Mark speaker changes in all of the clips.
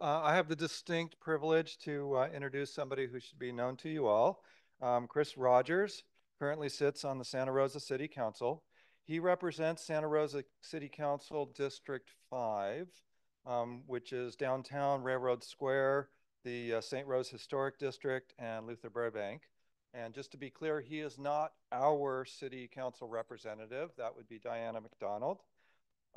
Speaker 1: Uh, I have the distinct privilege to uh, introduce somebody who should be known to you all. Um, Chris Rogers currently sits on the Santa Rosa City Council. He represents Santa Rosa City Council District 5, um, which is downtown Railroad Square, the uh, St. Rose Historic District, and Luther Burbank. And just to be clear, he is not our city council representative. That would be Dianna MacDonald.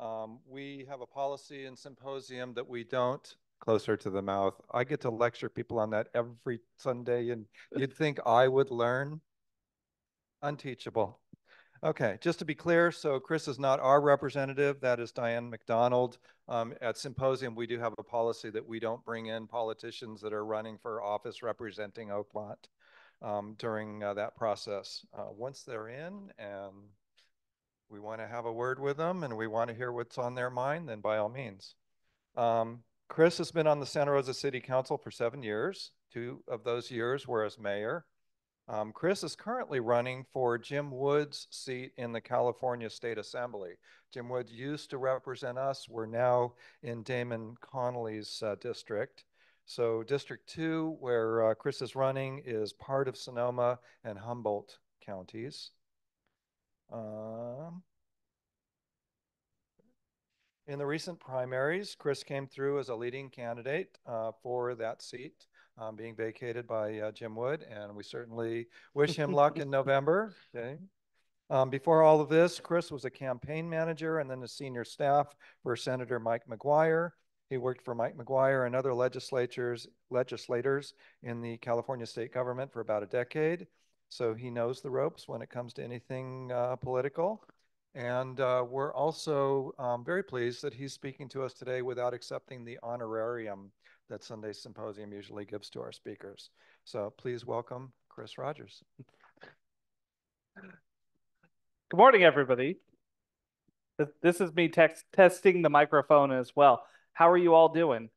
Speaker 1: Um, we have a policy and symposium that we don't closer to the mouth. I get to lecture people on that every Sunday, and you'd think I would learn. Unteachable. Okay, just to be clear, so Chris is not our representative. That is Diane MacDonald. Um, at Symposium, we do have a policy that we don't bring in politicians that are running for office representing Oakmont um, during uh, that process. Uh, once they're in and we want to have a word with them and we want to hear what's on their mind, then by all means. Um, Chris has been on the Santa Rosa City Council for seven years. Two of those years were as mayor. Um, Chris is currently running for Jim Wood's seat in the California State Assembly. Jim Wood used to represent us. We're now in Damon Connolly's uh, district. So District 2, where uh, Chris is running, is part of Sonoma and Humboldt counties. Um, in the recent primaries, Chris came through as a leading candidate uh, for that seat, um, being vacated by uh, Jim Wood, and we certainly wish him luck in November. Okay. Um, before all of this, Chris was a campaign manager and then a senior staff for Senator Mike McGuire. He worked for Mike McGuire and other legislatures, legislators in the California state government for about a decade. So he knows the ropes when it comes to anything uh, political. And uh, we're also um, very pleased that he's speaking to us today without accepting the honorarium that Sunday Symposium usually gives to our speakers. So please welcome Chris Rogers.
Speaker 2: Good morning, everybody. This is me text testing the microphone as well. How are you all doing?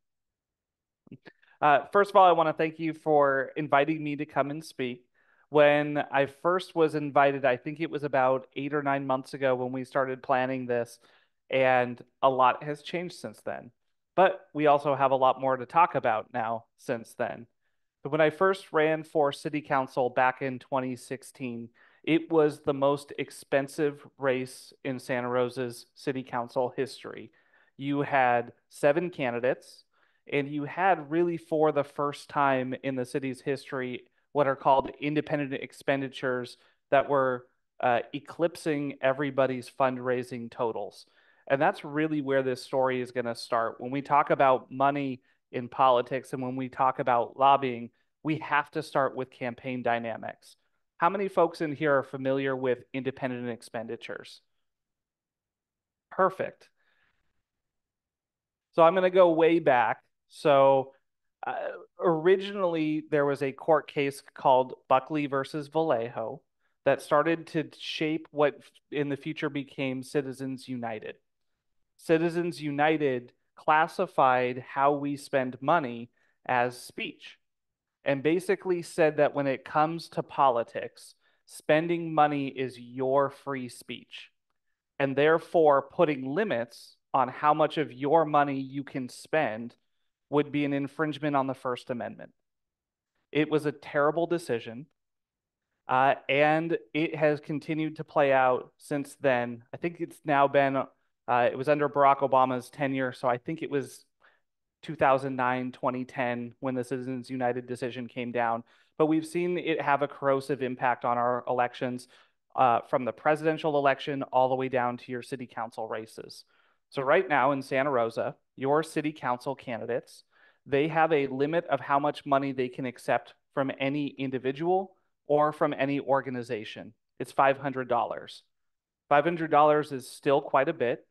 Speaker 2: Uh, first of all, I want to thank you for inviting me to come and speak when I first was invited, I think it was about eight or nine months ago when we started planning this, and a lot has changed since then. But we also have a lot more to talk about now since then. But when I first ran for city council back in 2016, it was the most expensive race in Santa Rosa's city council history. You had seven candidates, and you had really for the first time in the city's history what are called independent expenditures that were uh, eclipsing everybody's fundraising totals. And that's really where this story is going to start. When we talk about money in politics and when we talk about lobbying, we have to start with campaign dynamics. How many folks in here are familiar with independent expenditures? Perfect. So I'm going to go way back. So uh, originally, there was a court case called Buckley versus Valeo that started to shape what in the future became Citizens United. Citizens United classified how we spend money as speech and basically said that when it comes to politics, spending money is your free speech. And therefore, putting limits on how much of your money you can spend would be an infringement on the First Amendment. It was a terrible decision. Uh, and it has continued to play out since then. I think it's now been, uh, it was under Barack Obama's tenure. So I think it was 2009, 2010 when the Citizens United decision came down. But we've seen it have a corrosive impact on our elections uh, from the presidential election all the way down to your city council races. So right now in Santa Rosa, your city council candidates, they have a limit of how much money they can accept from any individual or from any organization. It's $500. $500 is still quite a bit,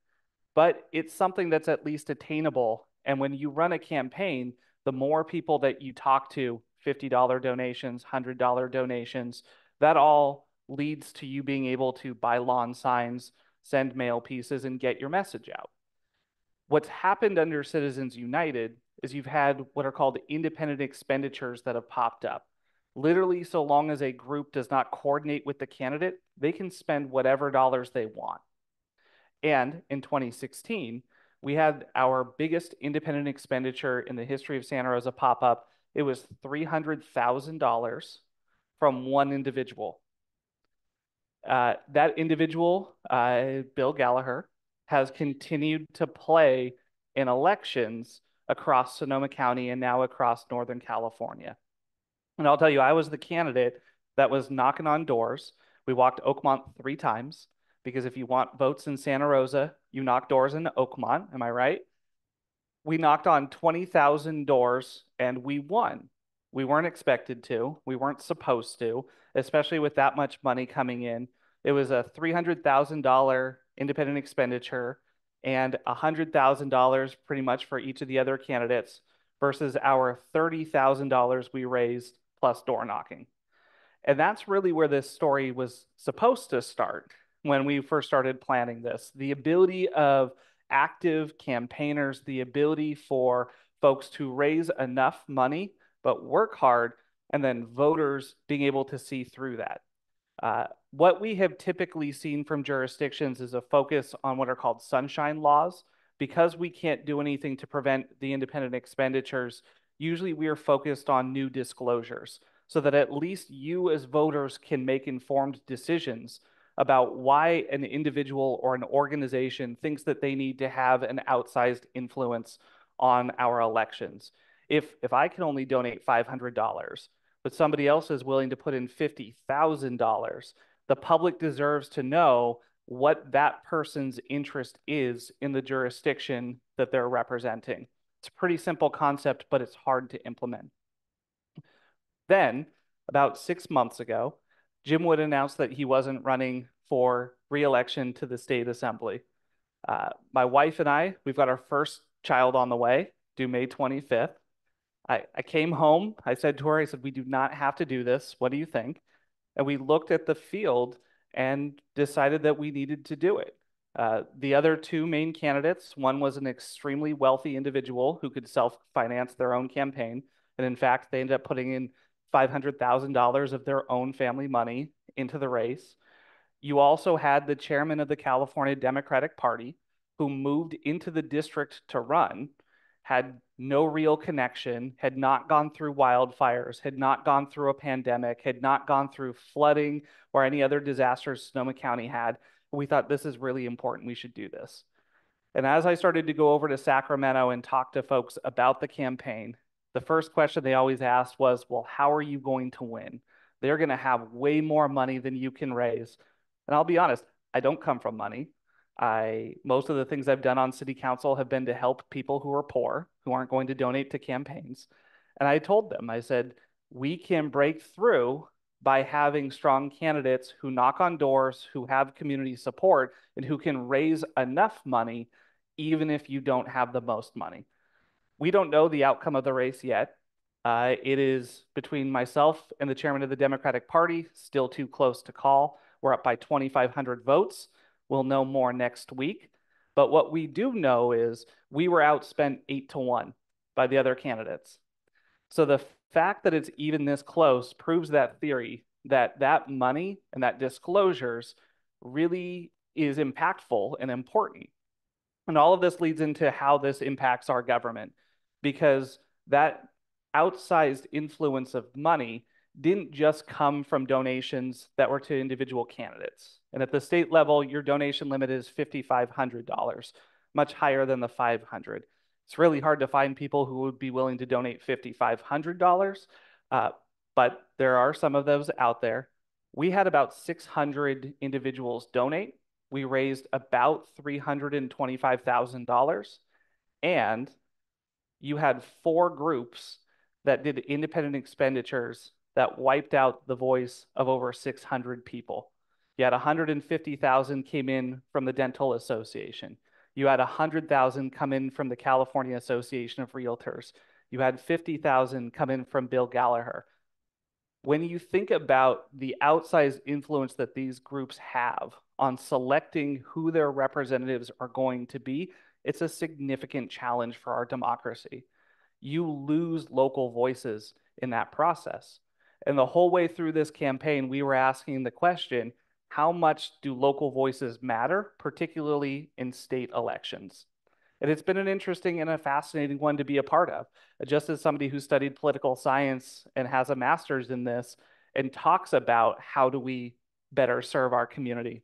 Speaker 2: but it's something that's at least attainable. And when you run a campaign, the more people that you talk to, $50 donations, $100 donations, that all leads to you being able to buy lawn signs, send mail pieces, and get your message out. What's happened under Citizens United is you've had what are called independent expenditures that have popped up. Literally, so long as a group does not coordinate with the candidate, they can spend whatever dollars they want. And in 2016, we had our biggest independent expenditure in the history of Santa Rosa pop up. It was $300,000 from one individual. Uh, that individual, uh, Bill Gallaher, has continued to play in elections across Sonoma County and now across Northern California. And I'll tell you, I was the candidate that was knocking on doors. We walked Oakmont three times because if you want votes in Santa Rosa, you knock doors in Oakmont. Am I right? We knocked on 20,000 doors and we won. We weren't expected to, we weren't supposed to, especially with that much money coming in. It was a $300,000 independent expenditure and $100,000 pretty much for each of the other candidates versus our $30,000 we raised plus door knocking. And that's really where this story was supposed to start when we first started planning this. The ability of active campaigners, the ability for folks to raise enough money, but work hard, and then voters being able to see through that. Uh, what we have typically seen from jurisdictions is a focus on what are called sunshine laws. Because we can't do anything to prevent the independent expenditures, usually we are focused on new disclosures so that at least you as voters can make informed decisions about why an individual or an organization thinks that they need to have an outsized influence on our elections. If, if I can only donate $500, but somebody else is willing to put in $50,000, the public deserves to know what that person's interest is in the jurisdiction that they're representing. It's a pretty simple concept, but it's hard to implement. Then, about six months ago, Jim Wood announced that he wasn't running for reelection to the state assembly. Uh, my wife and I, we've got our first child on the way, due May 25th. I, I came home. I said to her, I said, we do not have to do this. What do you think? And we looked at the field and decided that we needed to do it. Uh, the other two main candidates, one was an extremely wealthy individual who could self finance their own campaign. And in fact, they ended up putting in $500,000 of their own family money into the race. You also had the chairman of the California Democratic Party who moved into the district to run had no real connection, had not gone through wildfires, had not gone through a pandemic, had not gone through flooding or any other disasters Sonoma County had. We thought this is really important. We should do this. And as I started to go over to Sacramento and talk to folks about the campaign, the first question they always asked was, Well, how are you going to win? They're going to have way more money than you can raise. And I'll be honest, I don't come from money. I most of the things I've done on city council have been to help people who are poor, who aren't going to donate to campaigns. And I told them, I said, we can break through by having strong candidates who knock on doors, who have community support, and who can raise enough money, even if you don't have the most money. We don't know the outcome of the race yet. Uh, it is between myself and the chairman of the Democratic Party, still too close to call. We're up by 2,500 votes. We'll know more next week. But what we do know is we were outspent eight to one by the other candidates. So the fact that it's even this close proves that theory that that money and that disclosures really is impactful and important. And all of this leads into how this impacts our government because that outsized influence of money didn't just come from donations that were to individual candidates. And at the state level, your donation limit is $5,500, much higher than the 500. It's really hard to find people who would be willing to donate $5,500, uh, but there are some of those out there. We had about 600 individuals donate. We raised about $325,000. And you had four groups that did independent expenditures that wiped out the voice of over 600 people. You had 150,000 came in from the Dental Association. You had 100,000 come in from the California Association of Realtors. You had 50,000 come in from Bill Gallaher. When you think about the outsized influence that these groups have on selecting who their representatives are going to be, it's a significant challenge for our democracy. You lose local voices in that process. And the whole way through this campaign, we were asking the question how much do local voices matter, particularly in state elections? And it's been an interesting and a fascinating one to be a part of. Just as somebody who studied political science and has a master's in this and talks about how do we better serve our community.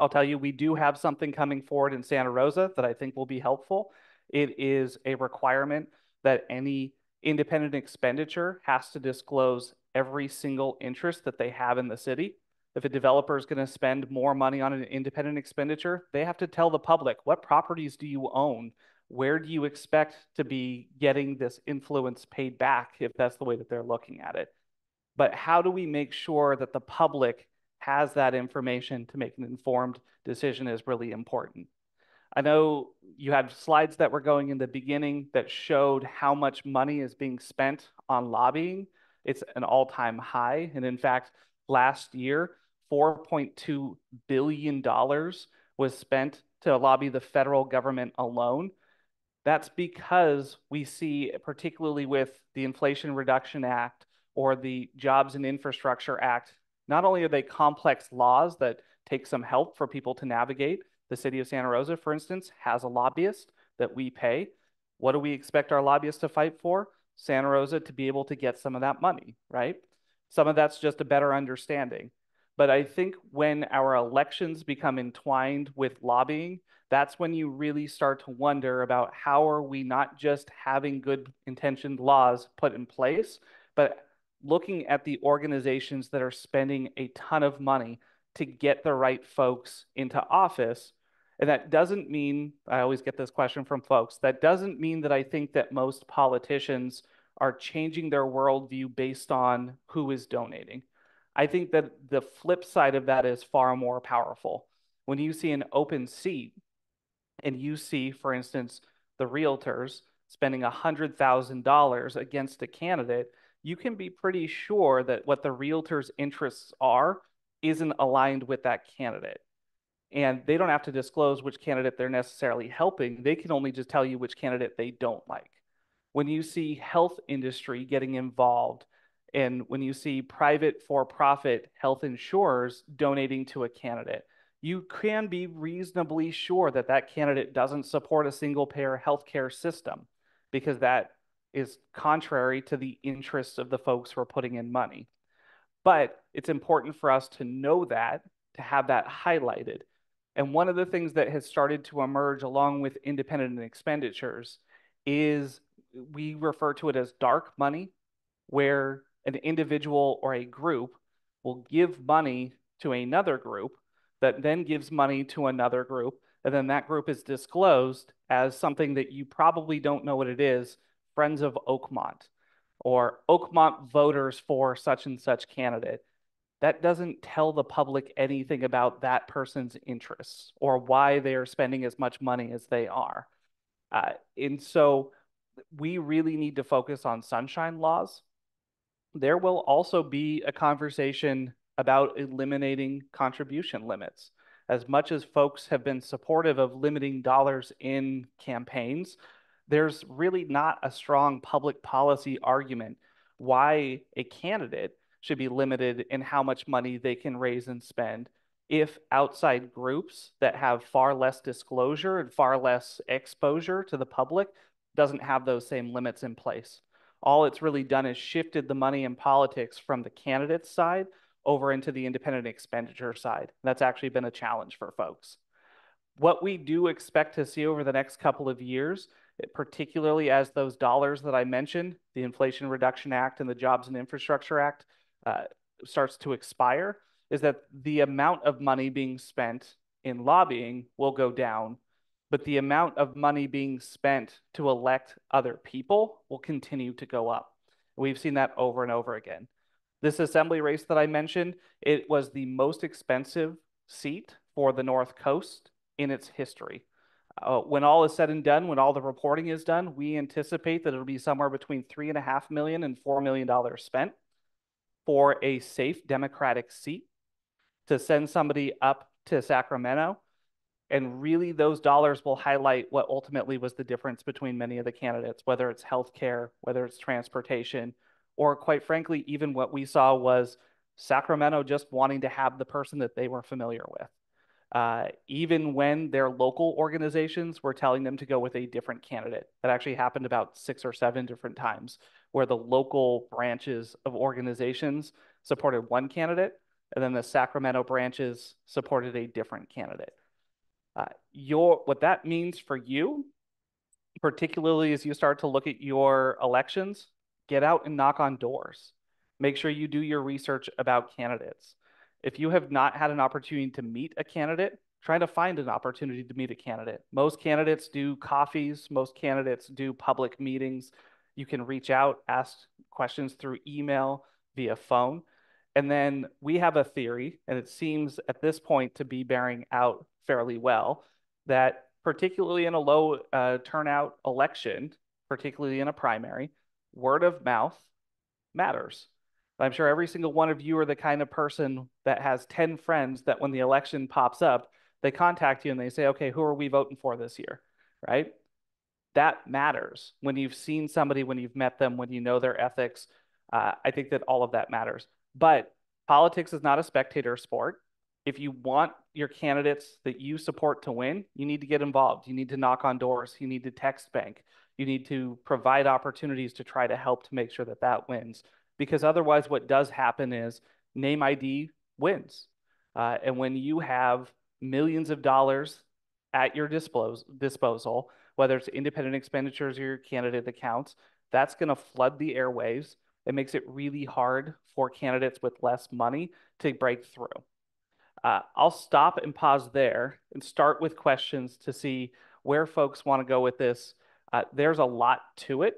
Speaker 2: I'll tell you, we do have something coming forward in Santa Rosa that I think will be helpful. It is a requirement that any independent expenditure has to disclose every single interest that they have in the city. If a developer is going to spend more money on an independent expenditure, they have to tell the public what properties do you own? Where do you expect to be getting this influence paid back if that's the way that they're looking at it? But how do we make sure that the public has that information to make an informed decision is really important. I know you had slides that were going in the beginning that showed how much money is being spent on lobbying. It's an all time high. And in fact, last year, $4.2 billion was spent to lobby the federal government alone. That's because we see, particularly with the Inflation Reduction Act or the Jobs and Infrastructure Act, not only are they complex laws that take some help for people to navigate, the city of Santa Rosa, for instance, has a lobbyist that we pay. What do we expect our lobbyists to fight for? Santa Rosa to be able to get some of that money, right? Some of that's just a better understanding. But I think when our elections become entwined with lobbying, that's when you really start to wonder about how are we not just having good intentioned laws put in place, but looking at the organizations that are spending a ton of money to get the right folks into office. And that doesn't mean, I always get this question from folks, that doesn't mean that I think that most politicians are changing their worldview based on who is donating. I think that the flip side of that is far more powerful. When you see an open seat and you see, for instance, the realtors spending $100,000 against a candidate, you can be pretty sure that what the realtor's interests are isn't aligned with that candidate. And they don't have to disclose which candidate they're necessarily helping. They can only just tell you which candidate they don't like. When you see health industry getting involved, and when you see private for profit health insurers donating to a candidate, you can be reasonably sure that that candidate doesn't support a single payer healthcare system because that is contrary to the interests of the folks who are putting in money. But it's important for us to know that, to have that highlighted. And one of the things that has started to emerge along with independent expenditures is we refer to it as dark money, where an individual or a group will give money to another group that then gives money to another group. And then that group is disclosed as something that you probably don't know what it is Friends of Oakmont or Oakmont voters for such and such candidate. That doesn't tell the public anything about that person's interests or why they are spending as much money as they are. Uh, and so we really need to focus on sunshine laws there will also be a conversation about eliminating contribution limits. As much as folks have been supportive of limiting dollars in campaigns, there's really not a strong public policy argument why a candidate should be limited in how much money they can raise and spend if outside groups that have far less disclosure and far less exposure to the public doesn't have those same limits in place. All it's really done is shifted the money in politics from the candidate side over into the independent expenditure side. That's actually been a challenge for folks. What we do expect to see over the next couple of years, particularly as those dollars that I mentioned, the Inflation Reduction Act and the Jobs and Infrastructure Act, uh, starts to expire, is that the amount of money being spent in lobbying will go down but the amount of money being spent to elect other people will continue to go up. We've seen that over and over again. This assembly race that I mentioned, it was the most expensive seat for the North Coast in its history. Uh, when all is said and done, when all the reporting is done, we anticipate that it'll be somewhere between three and a half million and four million dollars spent for a safe Democratic seat to send somebody up to Sacramento and really, those dollars will highlight what ultimately was the difference between many of the candidates, whether it's healthcare, whether it's transportation, or quite frankly, even what we saw was Sacramento just wanting to have the person that they were familiar with. Uh, even when their local organizations were telling them to go with a different candidate. That actually happened about six or seven different times where the local branches of organizations supported one candidate and then the Sacramento branches supported a different candidate. Uh, your what that means for you, particularly as you start to look at your elections, get out and knock on doors. Make sure you do your research about candidates. If you have not had an opportunity to meet a candidate, try to find an opportunity to meet a candidate. Most candidates do coffees, most candidates do public meetings. You can reach out, ask questions through email, via phone. And then we have a theory, and it seems at this point to be bearing out fairly well, that particularly in a low uh, turnout election, particularly in a primary, word of mouth matters. I'm sure every single one of you are the kind of person that has 10 friends that when the election pops up, they contact you and they say, okay, who are we voting for this year? Right? That matters. When you've seen somebody, when you've met them, when you know their ethics, uh, I think that all of that matters. But politics is not a spectator sport. If you want your candidates that you support to win, you need to get involved. You need to knock on doors. You need to text bank. You need to provide opportunities to try to help to make sure that that wins because otherwise what does happen is name ID wins. Uh, and when you have millions of dollars at your dispos- disposal, whether it's independent expenditures or your candidate accounts, that's going to flood the airwaves. It makes it really hard for candidates with less money to break through. Uh, I'll stop and pause there and start with questions to see where folks want to go with this. Uh, there's a lot to it,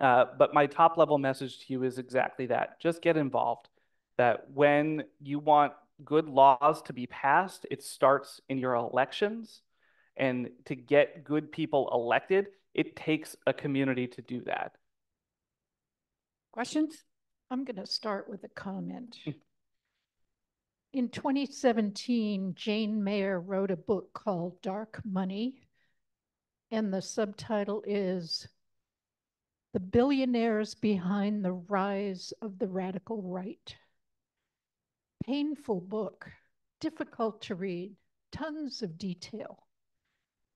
Speaker 2: uh, but my top level message to you is exactly that. Just get involved. That when you want good laws to be passed, it starts in your elections. And to get good people elected, it takes a community to do that.
Speaker 3: Questions? I'm going to start with a comment. In 2017, Jane Mayer wrote a book called Dark Money, and the subtitle is the billionaires behind the rise of the radical right. Painful book, difficult to read, tons of detail.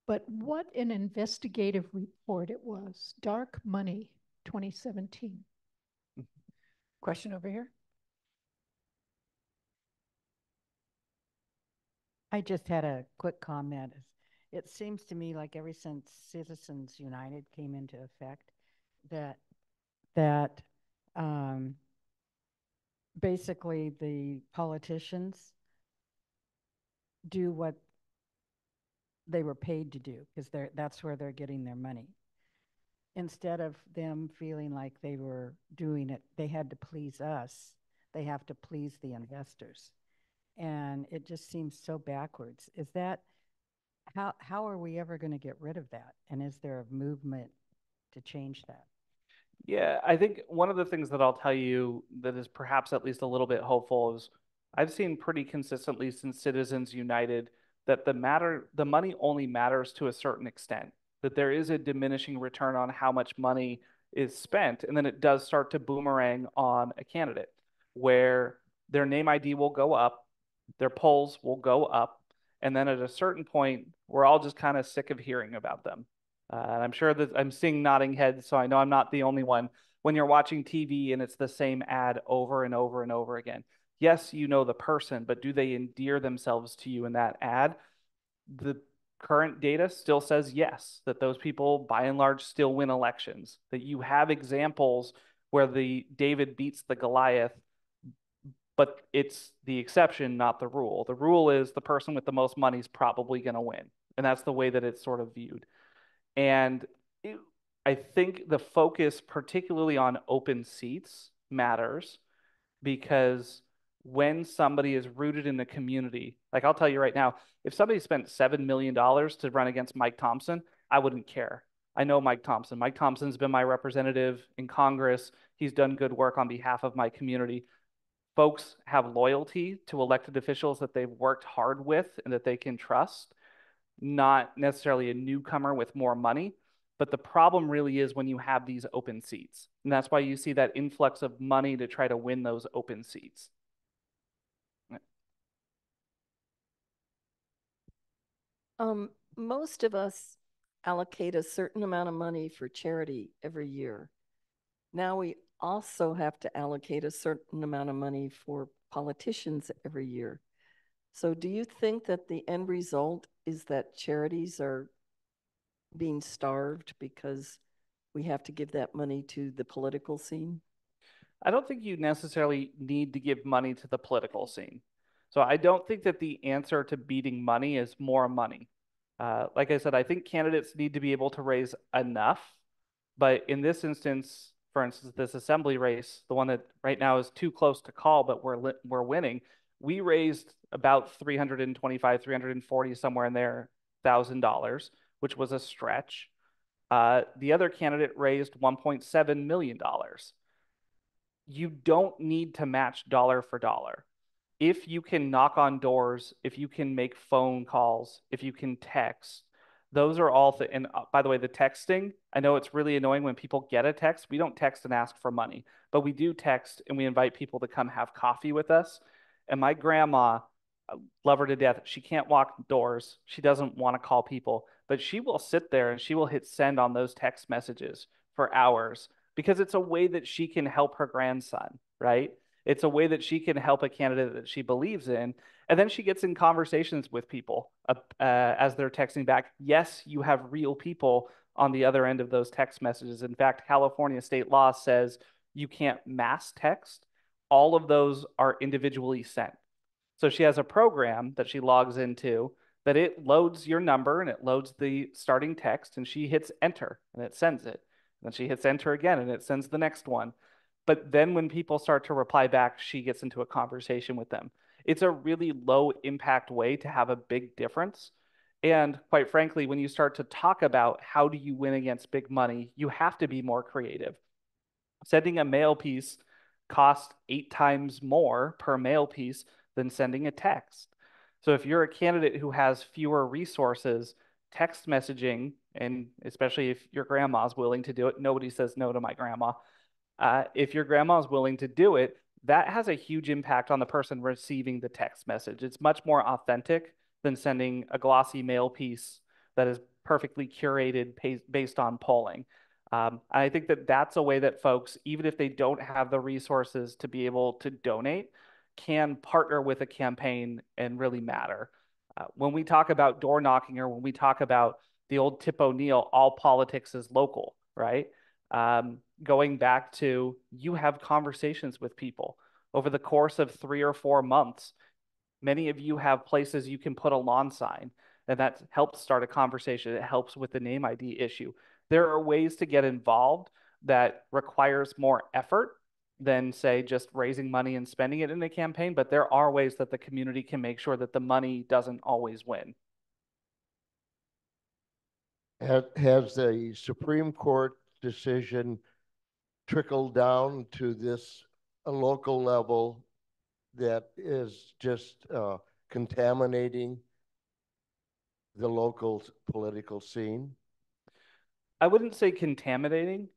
Speaker 3: But what an investigative report it was. Dark Money 2017. Question over here.
Speaker 4: I just had a quick comment. It seems to me like ever since Citizens United came into effect, that that um, basically the politicians do what they were paid to do because they're that's where they're getting their money. Instead of them feeling like they were doing it they had to please us. They have to please the investors. And it just seems so backwards. Is that how how are we ever going to get rid of that? And is there a movement to change that
Speaker 2: yeah, I think one of the things that I'll tell you that is perhaps at least a little bit hopeful is I've seen pretty consistently since Citizens United that the matter the money only matters to a certain extent. That there is a diminishing return on how much money is spent, and then it does start to boomerang on a candidate where their name ID will go up, their polls will go up, and then at a certain point, we're all just kind of sick of hearing about them. Uh, and I'm sure that I'm seeing nodding heads, so I know I'm not the only one. When you're watching TV and it's the same ad over and over and over again, yes, you know the person, but do they endear themselves to you in that ad? The current data still says yes, that those people by and large still win elections, that you have examples where the David beats the Goliath, but it's the exception, not the rule. The rule is the person with the most money is probably going to win. And that's the way that it's sort of viewed. And it, I think the focus, particularly on open seats, matters because when somebody is rooted in the community, like I'll tell you right now, if somebody spent $7 million to run against Mike Thompson, I wouldn't care. I know Mike Thompson. Mike Thompson's been my representative in Congress. He's done good work on behalf of my community. Folks have loyalty to elected officials that they've worked hard with and that they can trust not necessarily a newcomer with more money. But the problem really is when you have these open seats. And that's why you see that influx of money to try to win those open seats.
Speaker 5: Um, most of us allocate a certain amount of money for charity every year. Now we also have to allocate a certain amount of money for politicians every year. So do you think that the end result is that charities are being starved because we have to give that money to the political scene?
Speaker 2: I don't think you necessarily need to give money to the political scene. So I don't think that the answer to beating money is more money. Uh, like I said, I think candidates need to be able to raise enough. But in this instance, for instance, this assembly race, the one that right now is too close to call, but we're we're winning. We raised about 325, 340, somewhere in there, thousand dollars, which was a stretch. Uh, the other candidate raised 1.7 million dollars. You don't need to match dollar for dollar if you can knock on doors, if you can make phone calls, if you can text, those are all th- and uh, by the way the texting i know it's really annoying when people get a text we don't text and ask for money but we do text and we invite people to come have coffee with us and my grandma I love her to death she can't walk doors she doesn't want to call people but she will sit there and she will hit send on those text messages for hours because it's a way that she can help her grandson right it's a way that she can help a candidate that she believes in. And then she gets in conversations with people uh, uh, as they're texting back. Yes, you have real people on the other end of those text messages. In fact, California state law says you can't mass text. All of those are individually sent. So she has a program that she logs into that it loads your number and it loads the starting text and she hits enter and it sends it. And then she hits enter again and it sends the next one. But then when people start to reply back, she gets into a conversation with them. It's a really low impact way to have a big difference. And quite frankly, when you start to talk about how do you win against big money, you have to be more creative. Sending a mail piece costs eight times more per mail piece than sending a text. So if you're a candidate who has fewer resources, text messaging, and especially if your grandma's willing to do it, nobody says no to my grandma uh, if your grandma is willing to do it, that has a huge impact on the person receiving the text message. It's much more authentic than sending a glossy mail piece that is perfectly curated based on polling. Um, and I think that that's a way that folks, even if they don't have the resources to be able to donate, can partner with a campaign and really matter. Uh, when we talk about door knocking or when we talk about the old Tip O'Neill, all politics is local, right? Um, going back to you have conversations with people over the course of three or four months. Many of you have places you can put a lawn sign, and that helps start a conversation. It helps with the name ID issue. There are ways to get involved that requires more effort than say just raising money and spending it in a campaign, but there are ways that the community can make sure that the money doesn't always win.
Speaker 6: Has the Supreme Court decision trickled down to this a local level that is just uh, contaminating the local political scene?
Speaker 2: I wouldn't say contaminating.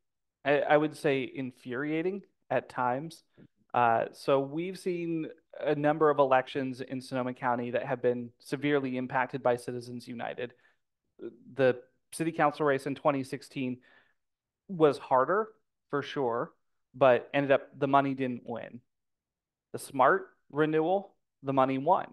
Speaker 2: I, I would say infuriating at times. Uh, so we've seen a number of elections in Sonoma County that have been severely impacted by Citizens United. The city council race in 2016 was harder for sure, but ended up the money didn't win. The smart renewal, the money won.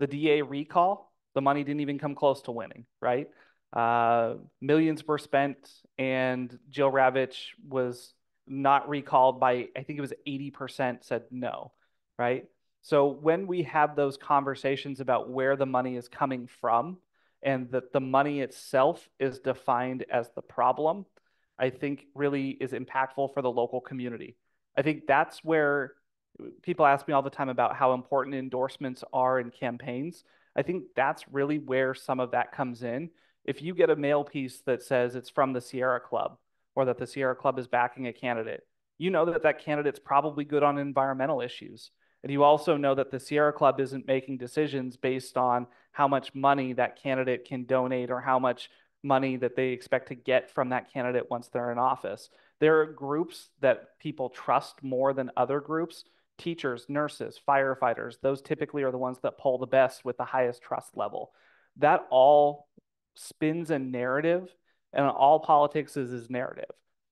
Speaker 2: The DA recall, the money didn't even come close to winning, right? Uh, millions were spent, and Jill Ravitch was not recalled by, I think it was 80% said no, right? So when we have those conversations about where the money is coming from and that the money itself is defined as the problem, I think really is impactful for the local community. I think that's where people ask me all the time about how important endorsements are in campaigns. I think that's really where some of that comes in. If you get a mail piece that says it's from the Sierra Club or that the Sierra Club is backing a candidate, you know that that candidate's probably good on environmental issues. And you also know that the Sierra Club isn't making decisions based on how much money that candidate can donate or how much money that they expect to get from that candidate once they're in office. There are groups that people trust more than other groups teachers, nurses, firefighters. Those typically are the ones that poll the best with the highest trust level. that all spins a narrative, and all politics is is narrative.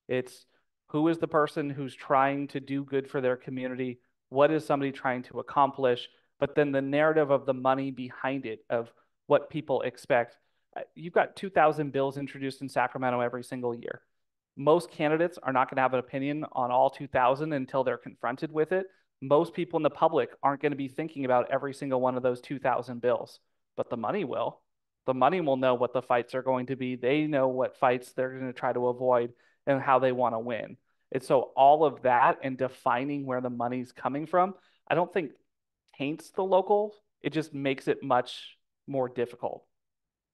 Speaker 2: It's who is the person who's trying to do good for their community? What is somebody trying to accomplish? But then the narrative of the money behind it, of what people expect. Uh, You've got 2,000 bills introduced in Sacramento every single year. Most candidates are not going to have an opinion on all 2,000 until they're confronted with it. Most people in the public aren't going to be thinking about every single one of those 2,000 bills, but the money will. The money will know what the fights are going to be. They know what fights they're going to try to avoid and how they want to win. And so all of that and defining where the money's coming from, I don't think taints the local. It just makes it much more difficult.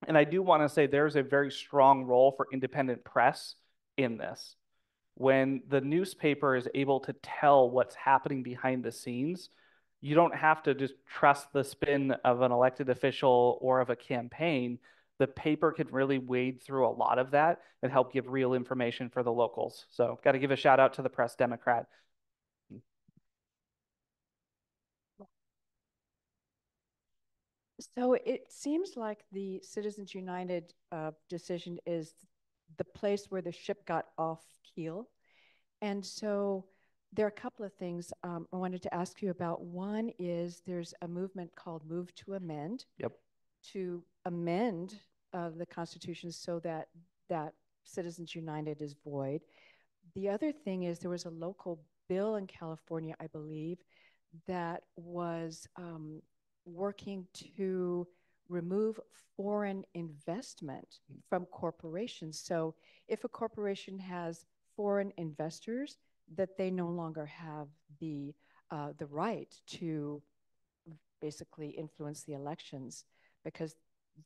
Speaker 2: And I do want to say there's a very strong role for independent press in this. When the newspaper is able to tell what's happening behind the scenes, you don't have to just trust the spin of an elected official or of a campaign. The paper can really wade through a lot of that and help give real information for the locals. So, got to give a shout out to the Press Democrat.
Speaker 7: So it seems like the Citizens United uh, decision is the place where the ship got off keel. And so there are a couple of things um, I wanted to ask you about. One is there's a movement called Move to Amend.
Speaker 2: Yep.
Speaker 7: To amend uh, the Constitution so that that Citizens United is void. The other thing is there was a local bill in California, I believe, that was um, working to remove foreign investment from corporations. So if a corporation has foreign investors, that they no longer have the uh, the right to basically influence the elections because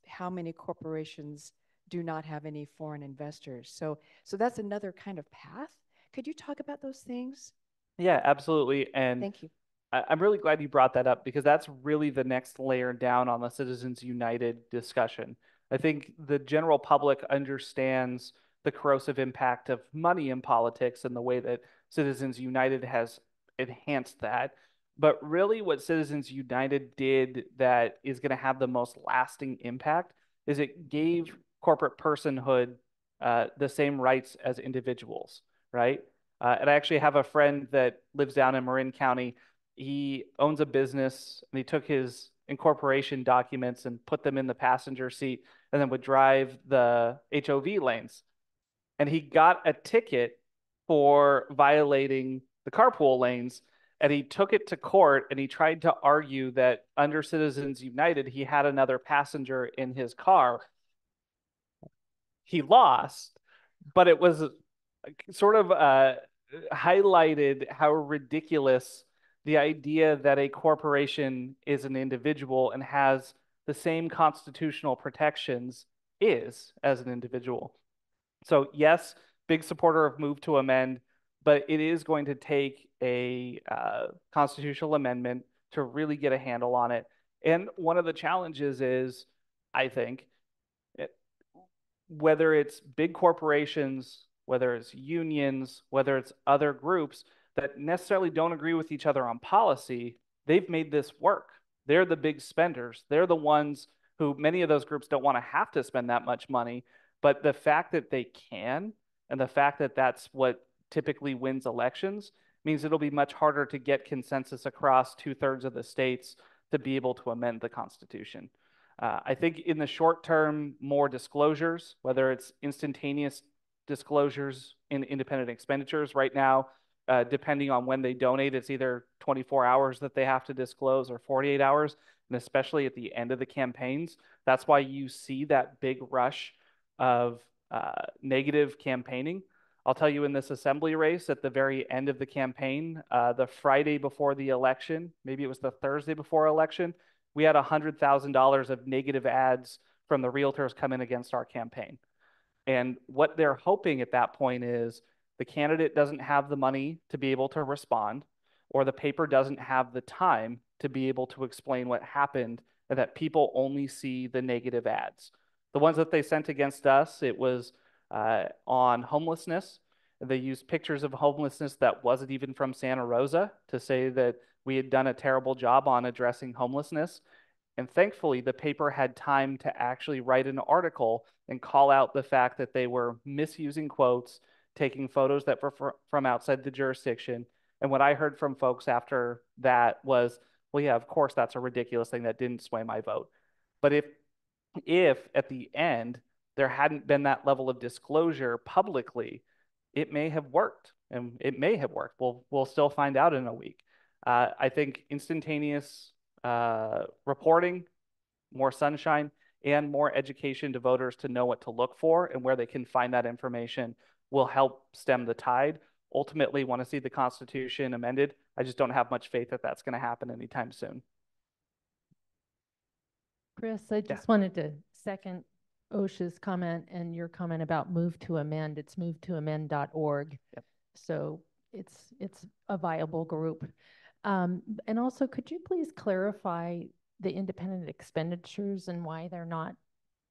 Speaker 7: how many corporations do not have any foreign investors? So so that's another kind of path. Could you talk about those things?
Speaker 2: Yeah, absolutely. And
Speaker 7: Thank you.
Speaker 2: I, I'm really glad you brought that up because that's really the next layer down on the Citizens United discussion. I think the general public understands the corrosive impact of money in politics and the way that Citizens United has enhanced that. But really, what Citizens United did that is going to have the most lasting impact is it gave corporate personhood uh, the same rights as individuals, right? Uh, and I actually have a friend that lives down in Marin County. He owns a business and he took his incorporation documents and put them in the passenger seat and then would drive the HOV lanes. And he got a ticket for violating the carpool lanes and he took it to court and he tried to argue that under Citizens United he had another passenger in his car. He lost, but it was sort of uh, highlighted how ridiculous the idea that a corporation is an individual and has the same constitutional protections is as an individual. So, yes, big supporter of move to amend, but it is going to take a uh, constitutional amendment to really get a handle on it. And one of the challenges is, I think, it, whether it's big corporations, whether it's unions, whether it's other groups that necessarily don't agree with each other on policy, they've made this work. They're the big spenders. They're the ones who many of those groups don't want to have to spend that much money. But the fact that they can and the fact that that's what typically wins elections means it'll be much harder to get consensus across two thirds of the states to be able to amend the Constitution. Uh, I think in the short term, more disclosures, whether it's instantaneous disclosures in independent expenditures. Right now, uh, depending on when they donate, it's either 24 hours that they have to disclose or 48 hours. And especially at the end of the campaigns, that's why you see that big rush of uh, negative campaigning. I'll tell you in this assembly race at the very end of the campaign, uh, the Friday before the election, maybe it was the Thursday before election, we had $100,000 of negative ads from the realtors come in against our campaign. And what they're hoping at that point is the candidate doesn't have the money to be able to respond, or the paper doesn't have the time to be able to explain what happened, and that people only see the negative ads. The ones that they sent against us, it was uh, on homelessness. They used pictures of homelessness that wasn't even from Santa Rosa to say that we had done a terrible job on addressing homelessness. And thankfully, the paper had time to actually write an article and call out the fact that they were misusing quotes, taking photos that were from outside the jurisdiction. And what I heard from folks after that was, well, yeah, of course, that's a ridiculous thing that didn't sway my vote. But if, if at the end there hadn't been that level of disclosure publicly, it may have worked, and it may have worked. We'll we'll still find out in a week. Uh, I think instantaneous uh, reporting, more sunshine, and more education to voters to know what to look for and where they can find that information will help stem the tide. Ultimately, want to see the Constitution amended. I just don't have much faith that that's going to happen anytime soon.
Speaker 8: Chris, I just wanted to second OSHA's comment and your comment about move to amend. It's move to amend.org.
Speaker 2: Yep.
Speaker 8: So it's it's a viable group. Um, and also, could you please clarify the independent expenditures and why they're not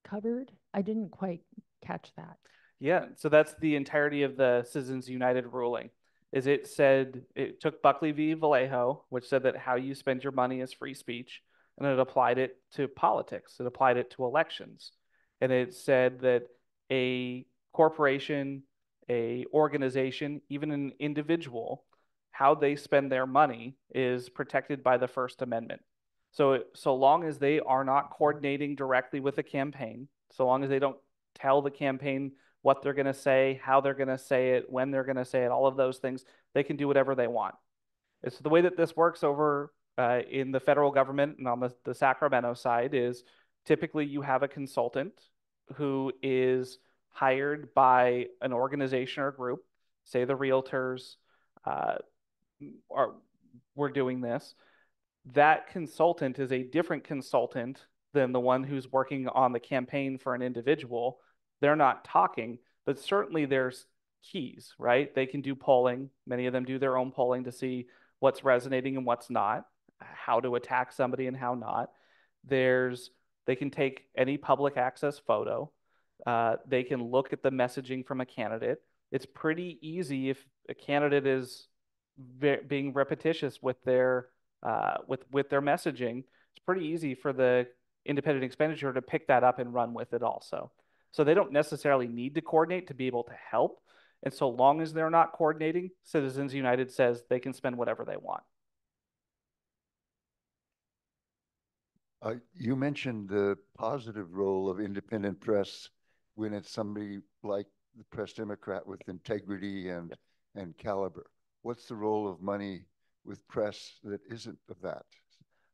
Speaker 8: covered? I didn't quite catch that.
Speaker 2: Yeah, so that's the entirety of the Citizens United ruling. Is it said it took Buckley v. Valeo, which said that how you spend your money is free speech, and it applied it to politics. It applied it to elections, and it said that a corporation, a organization, even an individual how they spend their money is protected by the First Amendment. So, so long as they are not coordinating directly with the campaign, so long as they don't tell the campaign what they're going to say, how they're going to say it, when they're going to say it, all of those things, they can do whatever they want. It's the way that this works over uh, in the federal government and on the, the Sacramento side is typically you have a consultant who is hired by an organization or group, say the realtors, uh, are we're doing this, that consultant is a different consultant than the one who's working on the campaign for an individual. They're not talking, but certainly there's keys, right? They can do polling. Many of them do their own polling to see what's resonating and what's not, how to attack somebody and how not. There's they can take any public access photo. Uh, they can look at the messaging from a candidate. It's pretty easy if a candidate is being repetitious with their uh, with with their messaging, it's pretty easy for the independent expenditure to pick that up and run with it also. So they don't necessarily need to coordinate to be able to help. And so long as they're not coordinating, Citizens United says they can spend whatever they want.
Speaker 9: Uh, you mentioned the positive role of independent press when it's somebody like the Press Democrat with integrity and yep. and caliber what's the role of money with press that isn't of that?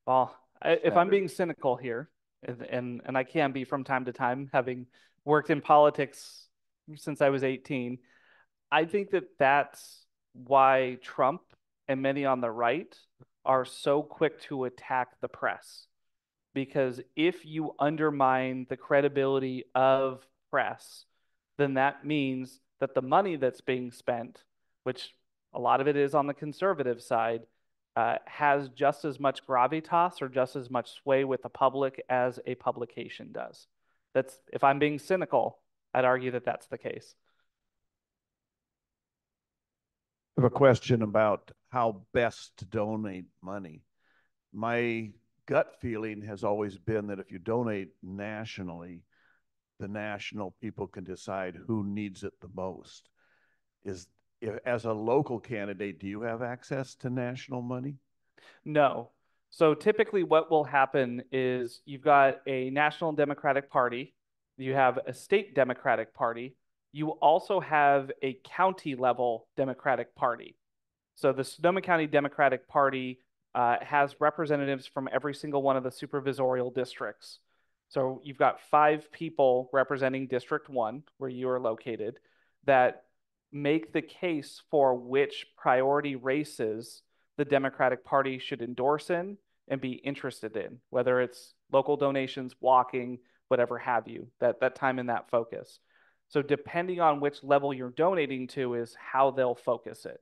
Speaker 2: Well, I, if I'm being cynical here, and, and, and I can be from time to time, having worked in politics since I was 18, I think that that's why Trump and many on the right are so quick to attack the press. Because if you undermine the credibility of press, then that means that the money that's being spent, which a lot of it is on the conservative side, uh, has just as much gravitas or just as much sway with the public as a publication does. That's if I'm being cynical, I'd argue that that's the case.
Speaker 10: I have a question about how best to donate money. My gut feeling has always been that if you donate nationally, the national people can decide who needs it the most. Is if, as a local candidate, do you have access to national money?
Speaker 2: No. So typically, what will happen is you've got a national Democratic Party, you have a state Democratic Party, you also have a county level Democratic Party. So the Sonoma County Democratic Party uh, has representatives from every single one of the supervisorial districts. So you've got five people representing District 1, where you are located, that make the case for which priority races the Democratic Party should endorse in and be interested in, whether it's local donations, walking, whatever have you, that, that time and that focus. So depending on which level you're donating to is how they'll focus it.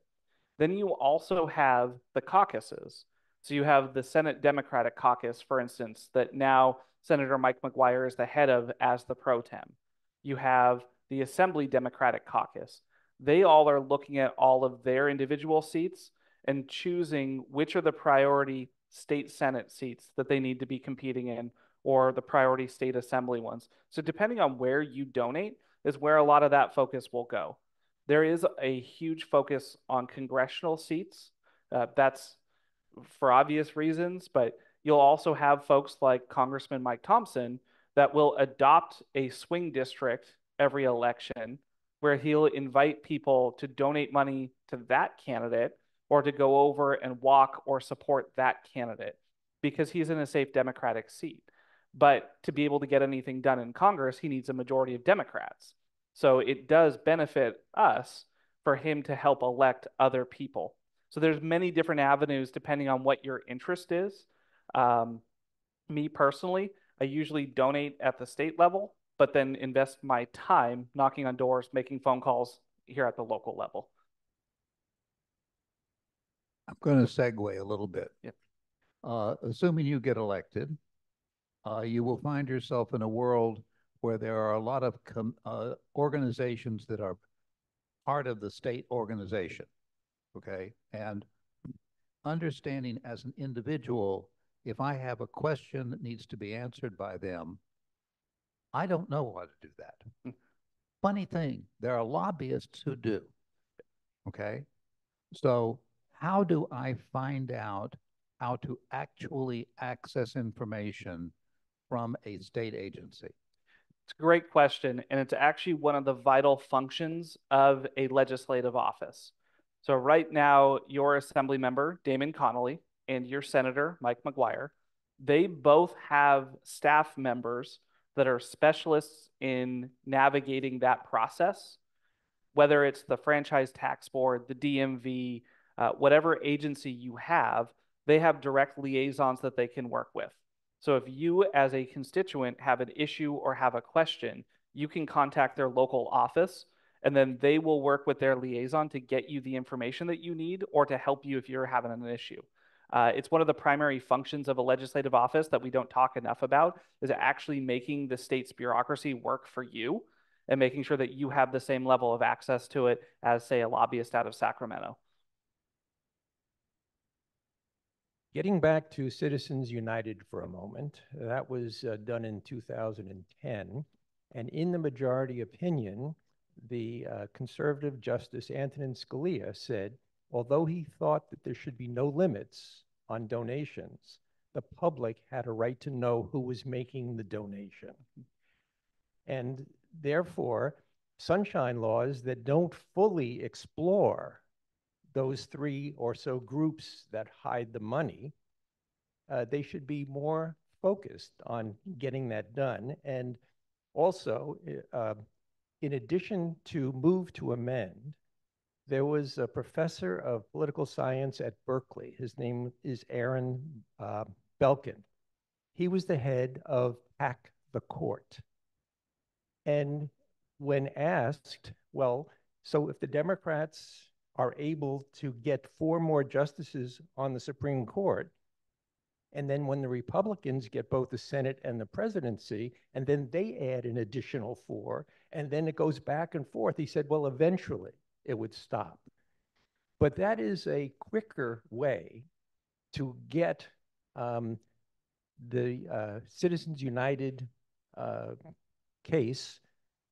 Speaker 2: Then you also have the caucuses. So you have the Senate Democratic Caucus, for instance, that now Senator Mike McGuire is the head of as the pro tem. You have the Assembly Democratic Caucus they all are looking at all of their individual seats and choosing which are the priority state senate seats that they need to be competing in or the priority state assembly ones. So depending on where you donate is where a lot of that focus will go. There is a huge focus on congressional seats. Uh, that's for obvious reasons, but you'll also have folks like Congressman Mike Thompson that will adopt a swing district every election where he'll invite people to donate money to that candidate or to go over and walk or support that candidate because he's in a safe Democratic seat. But to be able to get anything done in Congress, he needs a majority of Democrats. So it does benefit us for him to help elect other people. So there's many different avenues depending on what your interest is. Um, me personally, I usually donate at the state level, but then invest my time knocking on doors, making phone calls here at the local level.
Speaker 11: I'm going to segue a little bit.
Speaker 2: Yep.
Speaker 11: Uh, assuming you get elected, uh, you will find yourself in a world where there are a lot of uh, organizations that are part of the state organization. Okay. And understanding as an individual, if I have a question that needs to be answered by them, I don't know how to do that. Funny thing, there are lobbyists who do. Okay. So, how do I find out how to actually access information from a state agency?
Speaker 2: It's a great question, and it's actually one of the vital functions of a legislative office. So right now, your assembly member, Damon Connolly, and your senator, Mike McGuire, they both have staff members that are specialists in navigating that process, whether it's the franchise tax board, the DMV, uh, whatever agency you have, they have direct liaisons that they can work with. So if you as a constituent have an issue or have a question, you can contact their local office and then they will work with their liaison to get you the information that you need or to help you if you're having an issue. Uh, it's one of the primary functions of a legislative office that we don't talk enough about is actually making the state's bureaucracy work for you and making sure that you have the same level of access to it as say a lobbyist out of Sacramento.
Speaker 12: Getting back to Citizens United for a moment, that was uh, done in 2010. And in the majority opinion, the uh, conservative Justice Antonin Scalia said, although he thought that there should be no limits on donations, the public had a right to know who was making the donation. And therefore, sunshine laws that don't fully explore those three or so groups that hide the money, uh, they should be more focused on getting that done. And also, uh, in addition to move to amend, there was a professor of political science at Berkeley. His name is Aaron uh, Belkin. He was the head of PAC the Court. And when asked, well, so if the Democrats are able to get four more justices on the Supreme Court. And then when the Republicans get both the Senate and the presidency, and then they add an additional four, and then it goes back and forth. He said, well, eventually it would stop. But that is a quicker way to get um, the uh, Citizens United uh, case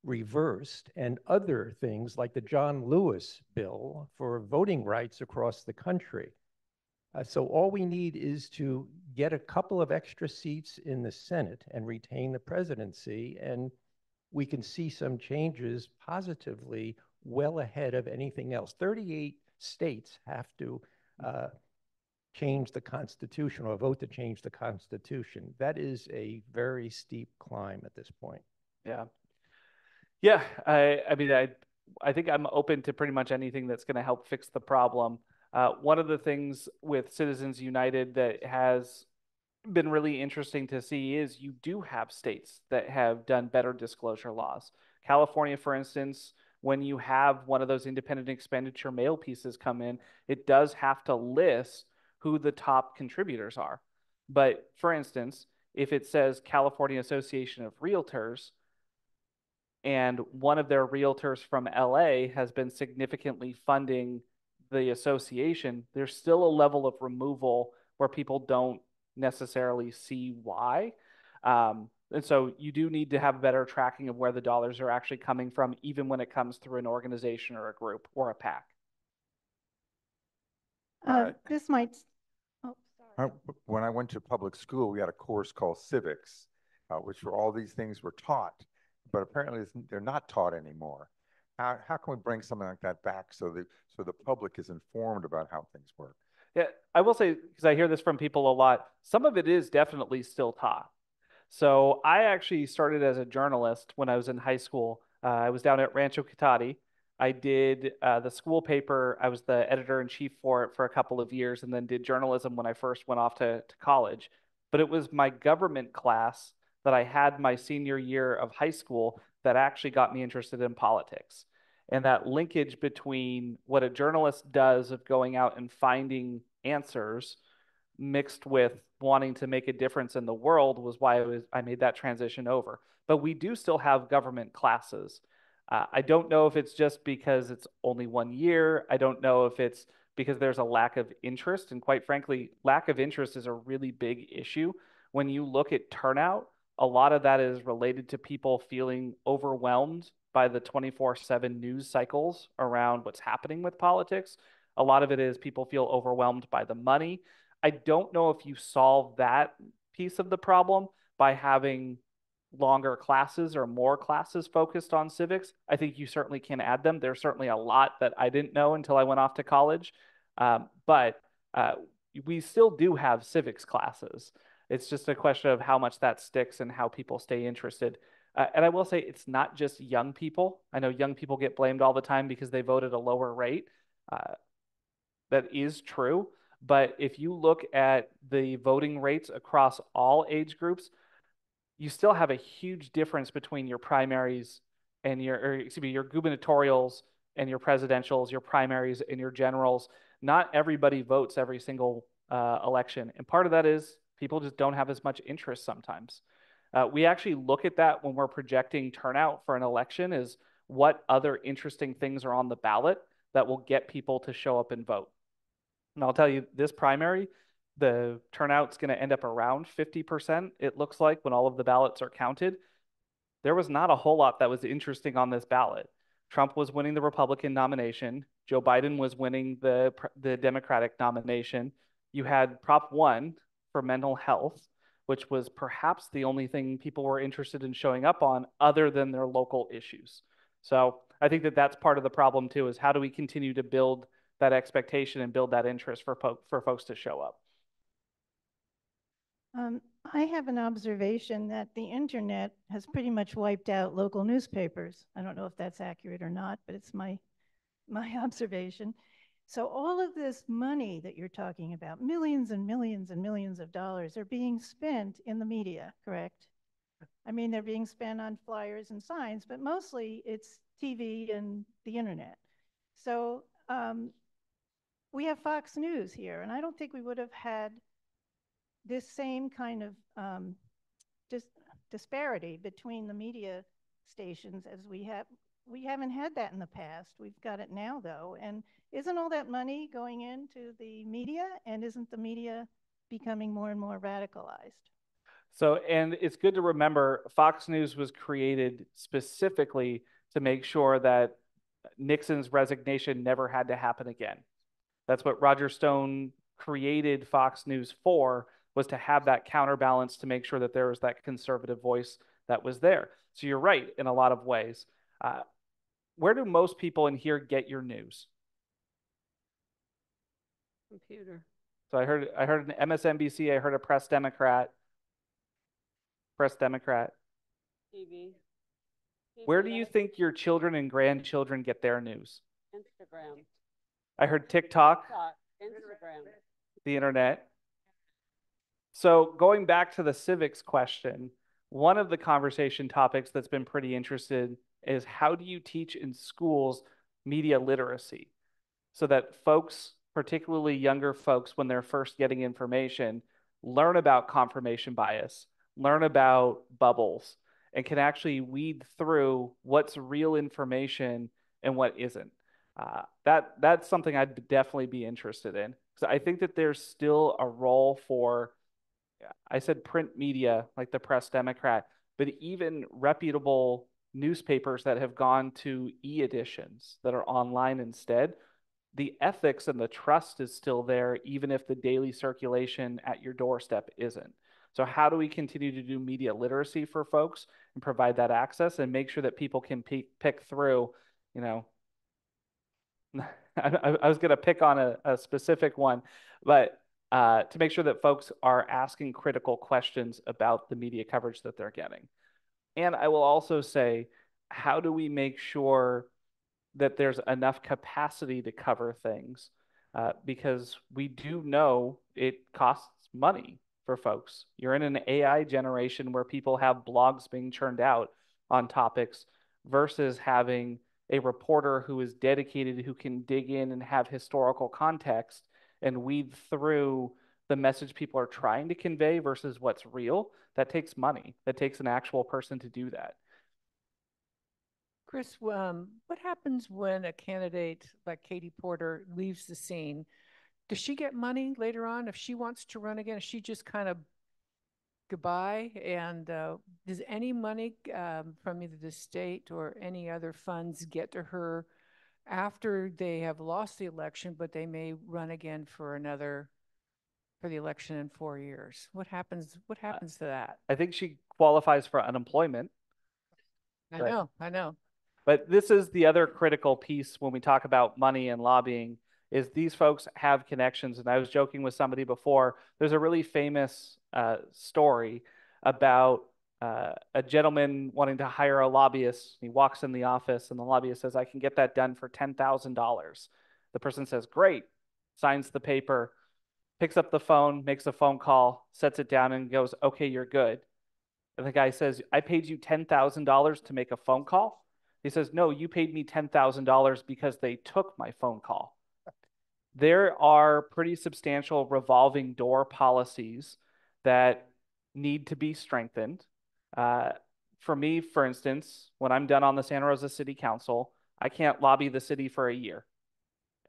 Speaker 12: reversed and other things like the John Lewis bill for voting rights across the country. Uh, so all we need is to get a couple of extra seats in the Senate and retain the presidency, and we can see some changes positively well ahead of anything else. 38 states have to uh, change the Constitution or vote to change the Constitution. That is a very steep climb at this point.
Speaker 2: Yeah. Yeah, I, I mean, I, I think I'm open to pretty much anything that's going to help fix the problem. Uh, one of the things with Citizens United that has been really interesting to see is you do have states that have done better disclosure laws. California, for instance, when you have one of those independent expenditure mail pieces come in, it does have to list who the top contributors are. But for instance, if it says California Association of Realtors, and one of their realtors from LA has been significantly funding the association, there's still a level of removal where people don't necessarily see why. Um, and so you do need to have better tracking of where the dollars are actually coming from, even when it comes through an organization or a group or a PAC.
Speaker 13: Uh, this might, oh,
Speaker 9: sorry. When I went to public school, we had a course called civics, uh, which were all these things were taught, but apparently they're not taught anymore. How, how can we bring something like that back so the, so the public is informed about how things work?
Speaker 2: Yeah, I will say, because I hear this from people a lot, some of it is definitely still taught. So I actually started as a journalist when I was in high school. Uh, I was down at Rancho Cotati. I did uh, the school paper. I was the editor in chief for it for a couple of years and then did journalism when I first went off to, to college. But it was my government class that I had my senior year of high school that actually got me interested in politics. And that linkage between what a journalist does of going out and finding answers mixed with wanting to make a difference in the world was why I, was, I made that transition over. But we do still have government classes. Uh, I don't know if it's just because it's only one year. I don't know if it's because there's a lack of interest. And quite frankly, lack of interest is a really big issue. When you look at turnout, a lot of that is related to people feeling overwhelmed by the 24 7 news cycles around what's happening with politics. A lot of it is people feel overwhelmed by the money. I don't know if you solve that piece of the problem by having longer classes or more classes focused on civics. I think you certainly can add them. There's certainly a lot that I didn't know until I went off to college. Um, but uh, we still do have civics classes. It's just a question of how much that sticks and how people stay interested. Uh, and I will say it's not just young people. I know young people get blamed all the time because they vote at a lower rate. Uh, that is true. But if you look at the voting rates across all age groups, you still have a huge difference between your primaries and your, or excuse me, your gubernatorials and your presidentials, your primaries and your generals. Not everybody votes every single uh, election. And part of that is people just don't have as much interest sometimes. Uh, we actually look at that when we're projecting turnout for an election is what other interesting things are on the ballot that will get people to show up and vote. And I'll tell you, this primary, the turnout's going to end up around 50%, it looks like, when all of the ballots are counted. There was not a whole lot that was interesting on this ballot. Trump was winning the Republican nomination. Joe Biden was winning the, the Democratic nomination. You had Prop 1 for mental health, which was perhaps the only thing people were interested in showing up on other than their local issues. So I think that that's part of the problem too, is how do we continue to build that expectation and build that interest for, for folks to show up?
Speaker 13: Um, I have an observation that the internet has pretty much wiped out local newspapers. I don't know if that's accurate or not, but it's my, my observation. So all of this money that you're talking about, millions and millions and millions of dollars are being spent in the media, correct? I mean, they're being spent on flyers and signs, but mostly it's TV and the internet. So um, we have Fox News here, and I don't think we would have had this same kind of um, dis disparity between the media stations as we have. We haven't had that in the past. We've got it now, though. And isn't all that money going into the media? And isn't the media becoming more and more radicalized?
Speaker 2: So, and it's good to remember Fox News was created specifically to make sure that Nixon's resignation never had to happen again. That's what Roger Stone created Fox News for was to have that counterbalance to make sure that there was that conservative voice that was there. So you're right in a lot of ways. Uh, where do most people in here get your news?
Speaker 14: Computer.
Speaker 2: So I heard I heard an MSNBC, I heard a Press Democrat. Press Democrat.
Speaker 14: TV.
Speaker 2: Where do you think your children and grandchildren get their news?
Speaker 14: Instagram.
Speaker 2: I heard TikTok,
Speaker 14: TikTok, Instagram.
Speaker 2: the internet. So going back to the civics question, one of the conversation topics that's been pretty interested is how do you teach in schools media literacy so that folks, particularly younger folks, when they're first getting information, learn about confirmation bias, learn about bubbles, and can actually weed through what's real information and what isn't. Uh, that that's something I'd definitely be interested in So I think that there's still a role for, I said print media, like the Press Democrat, but even reputable newspapers that have gone to e-editions that are online instead, the ethics and the trust is still there, even if the daily circulation at your doorstep isn't. So how do we continue to do media literacy for folks and provide that access and make sure that people can pick, pick through, you know, I, I was going to pick on a, a specific one, but uh, to make sure that folks are asking critical questions about the media coverage that they're getting. And I will also say, how do we make sure that there's enough capacity to cover things? Uh, because we do know it costs money for folks. You're in an AI generation where people have blogs being churned out on topics versus having a reporter who is dedicated, who can dig in and have historical context and weed through the message people are trying to convey versus what's real. That takes money. That takes an actual person to do that.
Speaker 15: Chris, um, what happens when a candidate like Katie Porter leaves the scene? Does she get money later on if she wants to run again? Is she just kind of goodbye? And uh, does any money um, from either the state or any other funds get to her after they have lost the election, but they may run again for another for the election in four years? What happens? What happens to that?
Speaker 2: I think she qualifies for unemployment.
Speaker 15: I know, I know.
Speaker 2: But this is the other critical piece when we talk about money and lobbying is these folks have connections. And I was joking with somebody before. There's a really famous uh, story about uh, a gentleman wanting to hire a lobbyist. He walks in the office, and the lobbyist says, "I can get that done for ten thousand dollars." The person says, "Great," signs the paper, picks up the phone, makes a phone call, sets it down, and goes, "Okay, you're good." And the guy says, "I paid you ten thousand dollars to make a phone call." He says, No, you paid me $10,000 because they took my phone call. There are pretty substantial revolving door policies that need to be strengthened. Uh, for me, for instance, when I'm done on the Santa Rosa City Council, I can't lobby the city for a year.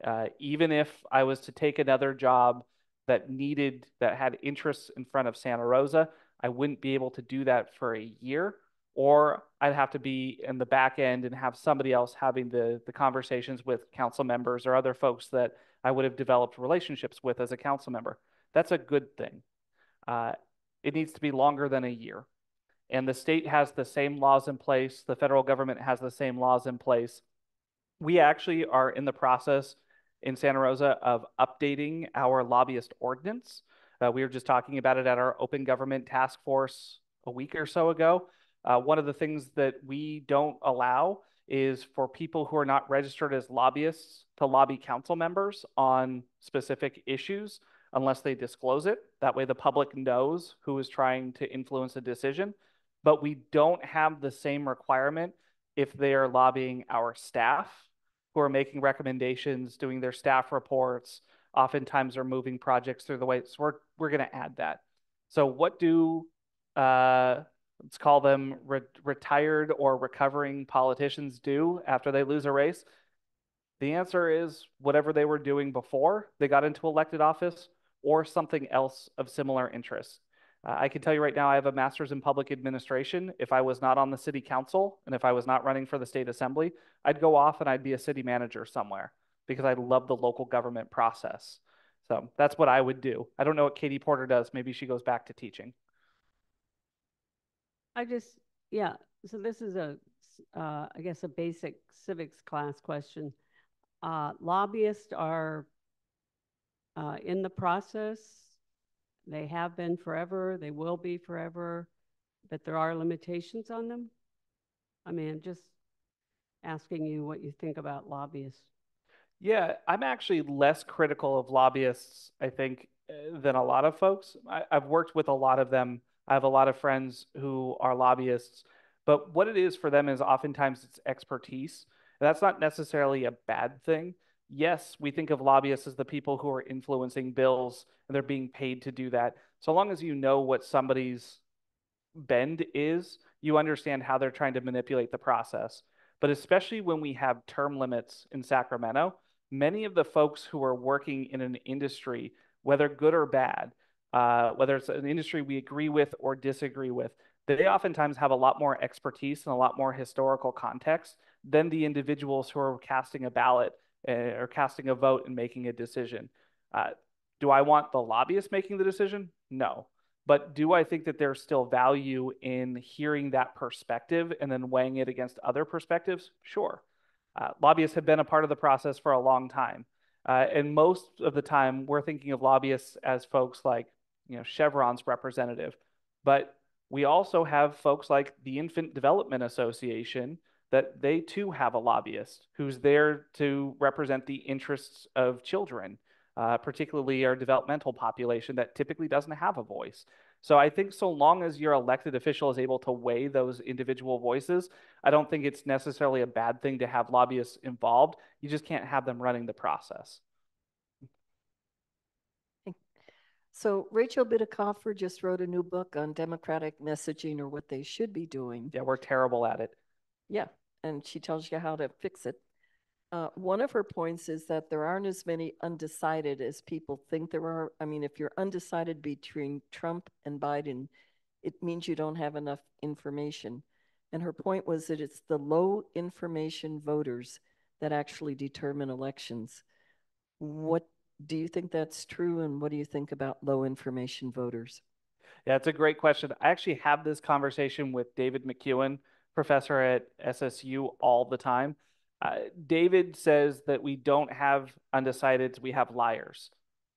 Speaker 2: Uh, even if I was to take another job that needed, that had interests in front of Santa Rosa, I wouldn't be able to do that for a year or I'd have to be in the back end and have somebody else having the, the conversations with council members or other folks that I would have developed relationships with as a council member. That's a good thing. Uh, it needs to be longer than a year. And the state has the same laws in place, the federal government has the same laws in place. We actually are in the process in Santa Rosa of updating our lobbyist ordinance. Uh, we were just talking about it at our open government task force a week or so ago. Uh, one of the things that we don't allow is for people who are not registered as lobbyists to lobby council members on specific issues unless they disclose it. That way the public knows who is trying to influence a decision. But we don't have the same requirement if they are lobbying our staff who are making recommendations, doing their staff reports, oftentimes are moving projects through the way. So we're, we're going to add that. So what do uh, let's call them re retired or recovering politicians do after they lose a race? The answer is whatever they were doing before they got into elected office or something else of similar interest. Uh, I can tell you right now, I have a master's in public administration. If I was not on the city council and if I was not running for the state assembly, I'd go off and I'd be a city manager somewhere because I love the local government process. So that's what I would do. I don't know what Katie Porter does. Maybe she goes back to teaching.
Speaker 14: I just, yeah, so this is a, uh, I guess, a basic civics class question. Uh, lobbyists are uh, in the process. They have been forever. They will be forever, but there are limitations on them. I mean, just asking you what you think about lobbyists.
Speaker 2: Yeah, I'm actually less critical of lobbyists, I think, uh, than a lot of folks. I, have worked with a lot of them I have a lot of friends who are lobbyists, but what it is for them is oftentimes it's expertise. And that's not necessarily a bad thing. Yes, we think of lobbyists as the people who are influencing bills and they're being paid to do that. So long as you know what somebody's bend is, you understand how they're trying to manipulate the process. But especially when we have term limits in Sacramento, many of the folks who are working in an industry, whether good or bad, uh, whether it's an industry we agree with or disagree with, they oftentimes have a lot more expertise and a lot more historical context than the individuals who are casting a ballot or casting a vote and making a decision. Uh, do I want the lobbyist making the decision? No. But do I think that there's still value in hearing that perspective and then weighing it against other perspectives? Sure. Uh, lobbyists have been a part of the process for a long time. Uh, and most of the time, we're thinking of lobbyists as folks like, you know, Chevron's representative. But we also have folks like the Infant Development Association that they too have a lobbyist who's there to represent the interests of children uh, particularly our developmental population that typically doesn't have a voice. So I think so long as your elected official is able to weigh those individual voices, I don't think it's necessarily a bad thing to have lobbyists involved. You just can't have them running the process.
Speaker 5: So Rachel Bitecofer just wrote a new book on democratic messaging or what they should be doing.
Speaker 2: Yeah, we're terrible at it.
Speaker 5: Yeah, and she tells you how to fix it. Uh, one of her points is that there aren't as many undecided as people think there are. I mean, if you're undecided between Trump and Biden, it means you don't have enough information. And her point was that it's the low information voters that actually determine elections. What do you think that's true? And what do you think about low information voters?
Speaker 2: Yeah, it's a great question. I actually have this conversation with David McCuan, professor at SSU, all the time. Uh, David says that we don't have undecideds, we have liars.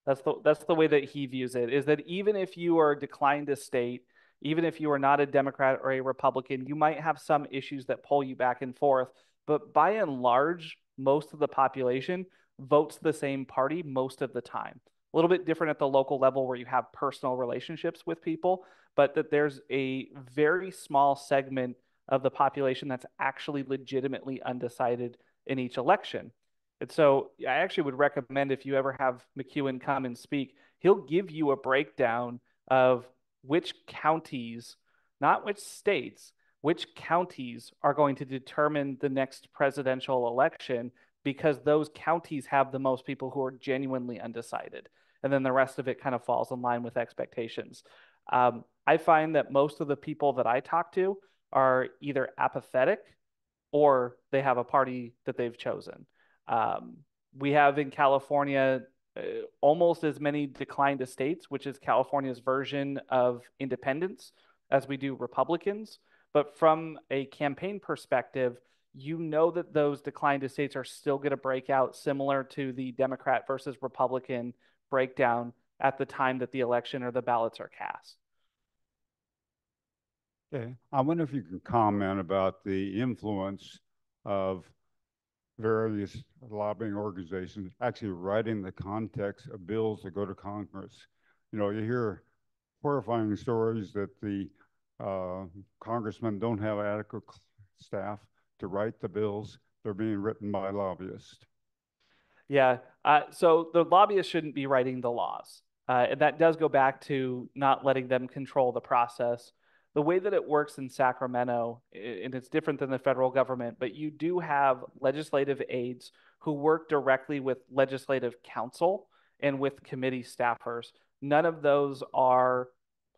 Speaker 2: That's the that's the way that he views it. Is that even if you are declined to state, even if you are not a Democrat or a Republican, you might have some issues that pull you back and forth. But by and large, most of the population votes the same party most of the time. A little bit different at the local level where you have personal relationships with people, but that there's a very small segment of the population that's actually legitimately undecided in each election. And so I actually would recommend if you ever have McCuan come and speak, he'll give you a breakdown of which counties, not which states, which counties are going to determine the next presidential election because those counties have the most people who are genuinely undecided. And then the rest of it kind of falls in line with expectations. Um, I find that most of the people that I talk to are either apathetic or they have a party that they've chosen. Um, we have in California uh, almost as many declined estates, which is California's version of independence, as we do Republicans. But from a campaign perspective, you know that those declined estates are still going to break out similar to the Democrat versus Republican breakdown at the time that the election or the ballots are cast.
Speaker 16: Okay, I wonder if you can comment about the influence of various lobbying organizations actually writing the context of bills that go to Congress. You know, you hear horrifying stories that the uh, congressmen don't have adequate staff to write the bills. They're being written by lobbyists.
Speaker 2: Yeah, uh, so the lobbyists shouldn't be writing the laws. Uh, and that does go back to not letting them control the process the way that it works in Sacramento, and it's different than the federal government, but you do have legislative aides who work directly with legislative counsel and with committee staffers. None of those are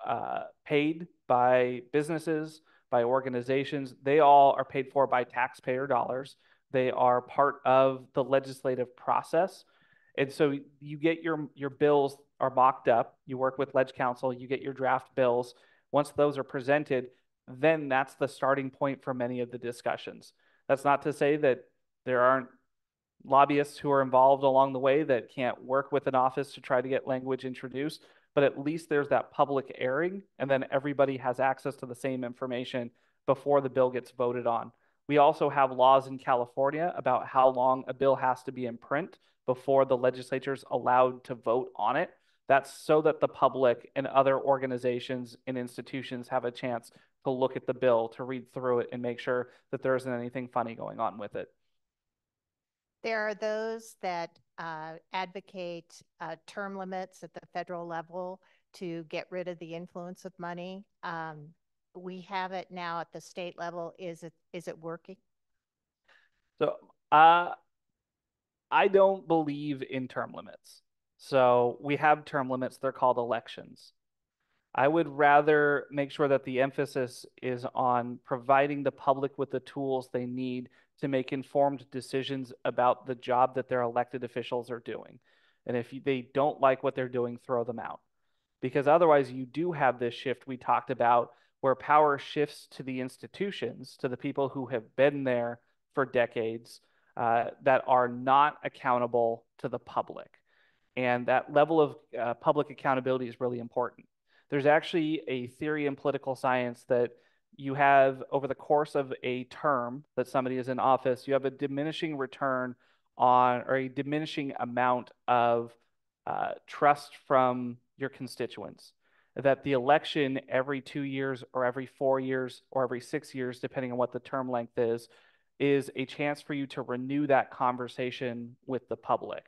Speaker 2: uh, paid by businesses, by organizations. They all are paid for by taxpayer dollars. They are part of the legislative process. And so you get your, your bills are mocked up. You work with Ledge Counsel, you get your draft bills once those are presented, then that's the starting point for many of the discussions. That's not to say that there aren't lobbyists who are involved along the way that can't work with an office to try to get language introduced, but at least there's that public airing, and then everybody has access to the same information before the bill gets voted on. We also have laws in California about how long a bill has to be in print before the legislature's allowed to vote on it. That's so that the public and other organizations and institutions have a chance to look at the bill, to read through it, and make sure that there isn't anything funny going on with it.
Speaker 17: There are those that uh, advocate uh, term limits at the federal level to get rid of the influence of money. Um, we have it now at the state level. Is it is it working?
Speaker 2: So uh, I don't believe in term limits. So we have term limits, they're called elections. I would rather make sure that the emphasis is on providing the public with the tools they need to make informed decisions about the job that their elected officials are doing. And if they don't like what they're doing, throw them out. Because otherwise, you do have this shift we talked about where power shifts to the institutions, to the people who have been there for decades, uh, that are not accountable to the public. And that level of uh, public accountability is really important. There's actually a theory in political science that you have over the course of a term that somebody is in office, you have a diminishing return on or a diminishing amount of uh, trust from your constituents. That the election every two years or every four years or every six years, depending on what the term length is, is a chance for you to renew that conversation with the public.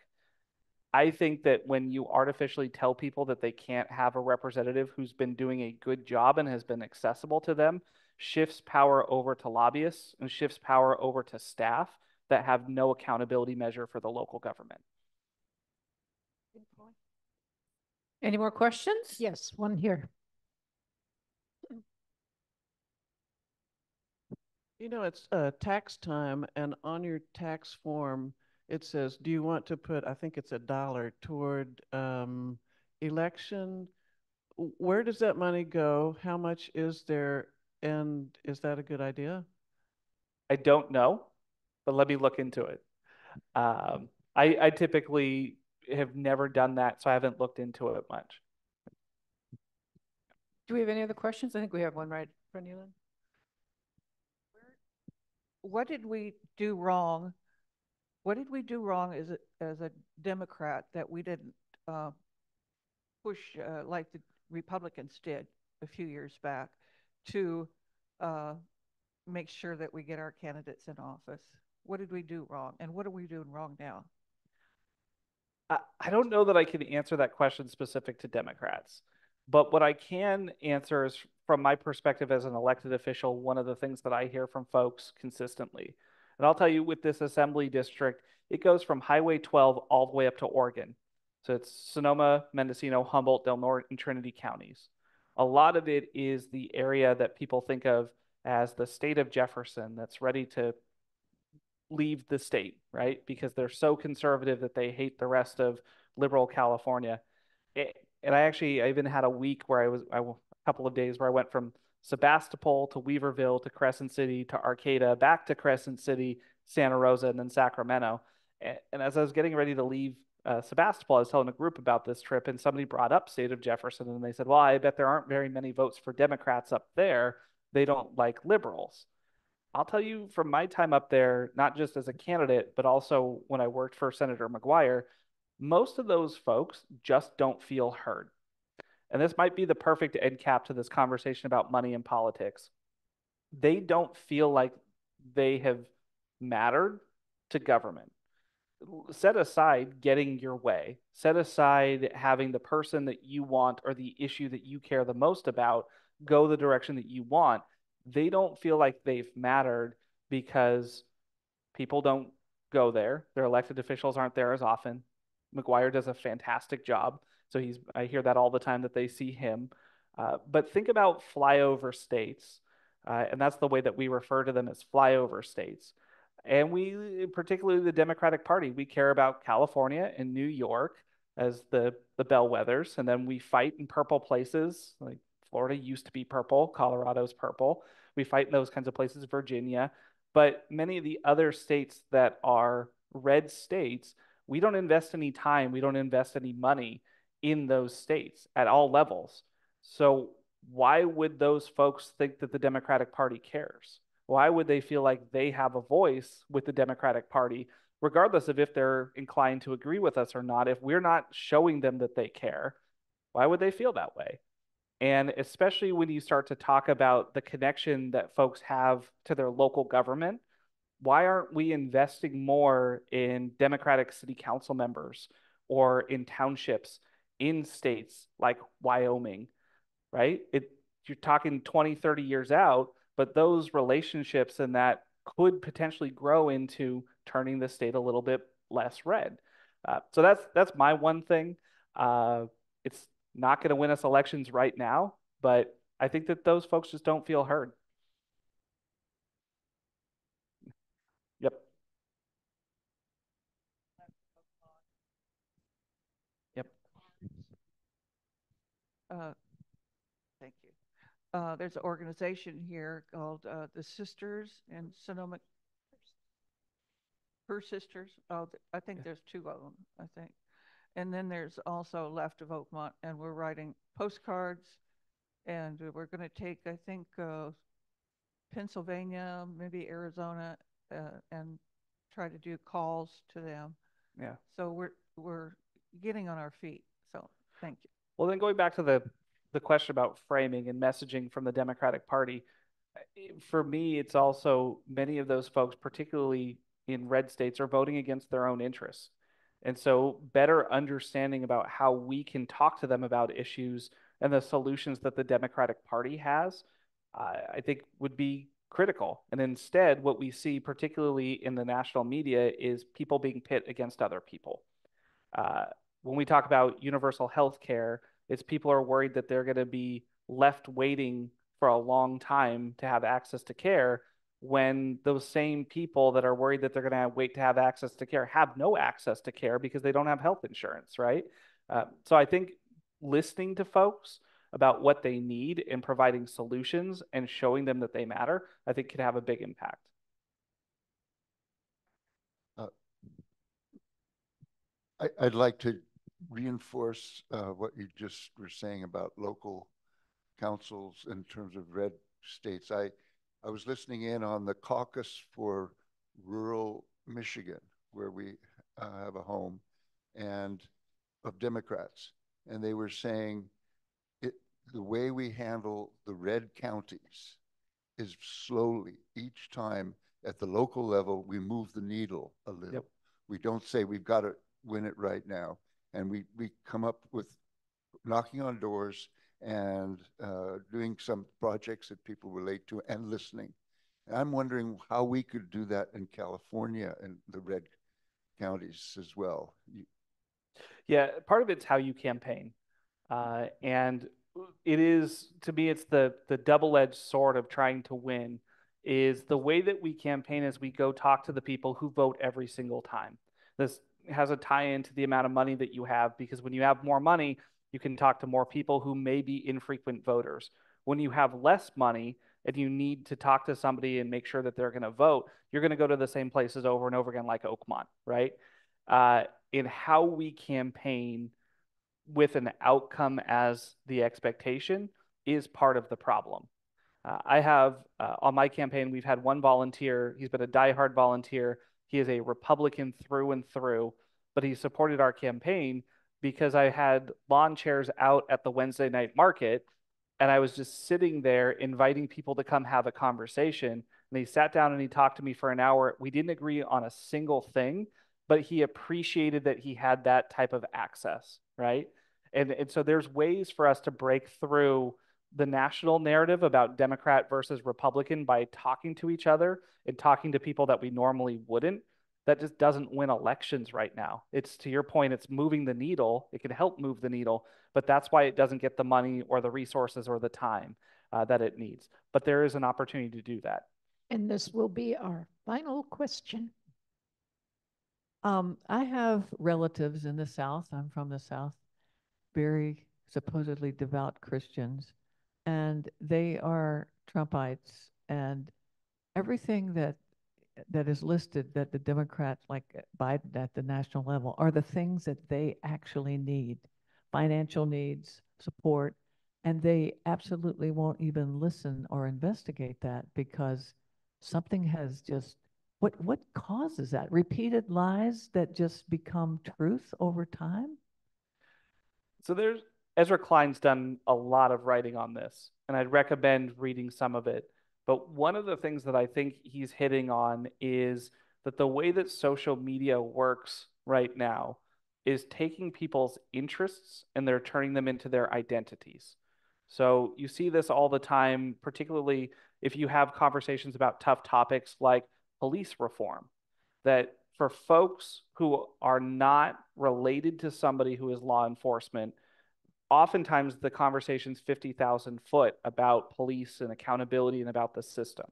Speaker 2: I think that when you artificially tell people that they can't have a representative who's been doing a good job and has been accessible to them, shifts power over to lobbyists and shifts power over to staff that have no accountability measure for the local government.
Speaker 15: Any more questions?
Speaker 3: Yes, one here.
Speaker 18: You know, it's uh, tax time, and on your tax form, it says, do you want to put, I think it's a dollar toward um, election? Where does that money go? How much is there? And is that a good idea?
Speaker 2: I don't know, but let me look into it. Um, I, I typically have never done that, so I haven't looked into it much.
Speaker 15: Do we have any other questions? I think we have one right in front you, Lynn.
Speaker 19: What did we do wrong what did we do wrong as a, as a Democrat that we didn't uh, push uh, like the Republicans did a few years back to uh, make sure that we get our candidates in office? What did we do wrong? And what are we doing wrong now?
Speaker 2: I, I don't know that I can answer that question specific to Democrats. But what I can answer is from my perspective as an elected official, one of the things that I hear from folks consistently and I'll tell you with this assembly district, it goes from Highway 12 all the way up to Oregon. So it's Sonoma, Mendocino, Humboldt, Del Norte, and Trinity counties. A lot of it is the area that people think of as the state of Jefferson that's ready to leave the state, right? Because they're so conservative that they hate the rest of liberal California. and I actually I even had a week where I was I, a couple of days where I went from Sebastopol to Weaverville to Crescent City to Arcata, back to Crescent City, Santa Rosa, and then Sacramento. And, and as I was getting ready to leave uh, Sebastopol, I was telling a group about this trip, and somebody brought up state of Jefferson, and they said, "Well, I bet there aren't very many votes for Democrats up there. They don't like liberals." I'll tell you from my time up there, not just as a candidate, but also when I worked for Senator McGuire, most of those folks just don't feel heard and this might be the perfect end cap to this conversation about money and politics. They don't feel like they have mattered to government. Set aside getting your way, set aside having the person that you want or the issue that you care the most about go the direction that you want. They don't feel like they've mattered because people don't go there. Their elected officials aren't there as often. McGuire does a fantastic job. So he's I hear that all the time that they see him. Uh, but think about flyover states, uh, and that's the way that we refer to them as flyover states. And we, particularly the Democratic Party, we care about California and New York as the the bellwethers, and then we fight in purple places like Florida used to be purple, Colorado's purple. We fight in those kinds of places, Virginia, but many of the other states that are red states, we don't invest any time, we don't invest any money in those states at all levels. So why would those folks think that the Democratic Party cares? Why would they feel like they have a voice with the Democratic Party, regardless of if they're inclined to agree with us or not? If we're not showing them that they care, why would they feel that way? And especially when you start to talk about the connection that folks have to their local government, why aren't we investing more in Democratic city council members or in townships in states like Wyoming, right? It you're talking 20, 30 years out, but those relationships and that could potentially grow into turning the state a little bit less red. Uh, so that's that's my one thing. Uh, it's not going to win us elections right now, but I think that those folks just don't feel heard. Yep. Yep.
Speaker 19: Uh, thank you. Uh, there's an organization here called uh, the Sisters in Sonoma. Her Sisters. Oh, th- I think there's two of them. I think, and then there's also Left of Oakmont, and we're writing postcards, and we're going to take, I think, uh, Pennsylvania, maybe Arizona, uh, and try to do calls to them.
Speaker 2: Yeah.
Speaker 19: So we're we're getting on our feet. So thank you.
Speaker 2: Well, then going back to the the question about framing and messaging from the Democratic Party, for me, it's also many of those folks, particularly in red states, are voting against their own interests. And so, better understanding about how we can talk to them about issues and the solutions that the Democratic Party has, uh, I think would be critical. And instead, what we see, particularly in the national media, is people being pit against other people. Uh, when we talk about universal health care, it's people are worried that they're going to be left waiting for a long time to have access to care when those same people that are worried that they're going to wait to have access to care have no access to care because they don't have health insurance, right? Uh, so I think listening to folks about what they need and providing solutions and showing them that they matter, I think could have a big impact.
Speaker 9: Uh, I, I'd like to reinforce uh, what you just were saying about local councils in terms of red states. I, I was listening in on the caucus for rural Michigan, where we uh, have a home, and of Democrats. And they were saying it, the way we handle the red counties is slowly, each time at the local level, we move the needle a little.
Speaker 2: Yep.
Speaker 9: We don't say we've got to win it right now. And we, we come up with knocking on doors and uh, doing some projects that people relate to and listening. And I'm wondering how we could do that in California and the red counties as well. You,
Speaker 2: Yeah, part of it's how you campaign. Uh, and it is, to me, it's the, the double-edged sword of trying to win is the way that we campaign is we go talk to the people who vote every single time. This has a tie in to the amount of money that you have because when you have more money, you can talk to more people who may be infrequent voters. When you have less money and you need to talk to somebody and make sure that they're going to vote, you're going to go to the same places over and over again, like Oakmont, right? Uh, in how we campaign with an outcome as the expectation is part of the problem. Uh, I have uh, on my campaign, we've had one volunteer. He's been a diehard volunteer. He is a Republican through and through, but he supported our campaign because I had lawn chairs out at the Wednesday night market and I was just sitting there inviting people to come have a conversation. And he sat down and he talked to me for an hour. We didn't agree on a single thing, but he appreciated that he had that type of access, right? And, and so there's ways for us to break through the national narrative about Democrat versus Republican by talking to each other and talking to people that we normally wouldn't. That just doesn't win elections right now. It's to your point, it's moving the needle. It can help move the needle, but that's why it doesn't get the money or the resources or the time uh, that it needs. But there is an opportunity to do that.
Speaker 3: And this will be our final question.
Speaker 20: Um, I have relatives in the South. I'm from the South, very supposedly devout Christians, and they are Trumpites. And everything that that is listed that the Democrats, like uh, Biden at the national level, are the things that they actually need financial needs, support, and they absolutely won't even listen or investigate that because something has just what what causes that repeated lies that just become truth over time
Speaker 2: so there's ezra klein's done a lot of writing on this and i'd recommend reading some of it but one of the things that I think he's hitting on is that the way that social media works right now is taking people's interests and they're turning them into their identities. So you see this all the time, particularly if you have conversations about tough topics like police reform, that for folks who are not related to somebody who is law enforcement, oftentimes the conversation's 50,000 foot about police and accountability and about the system.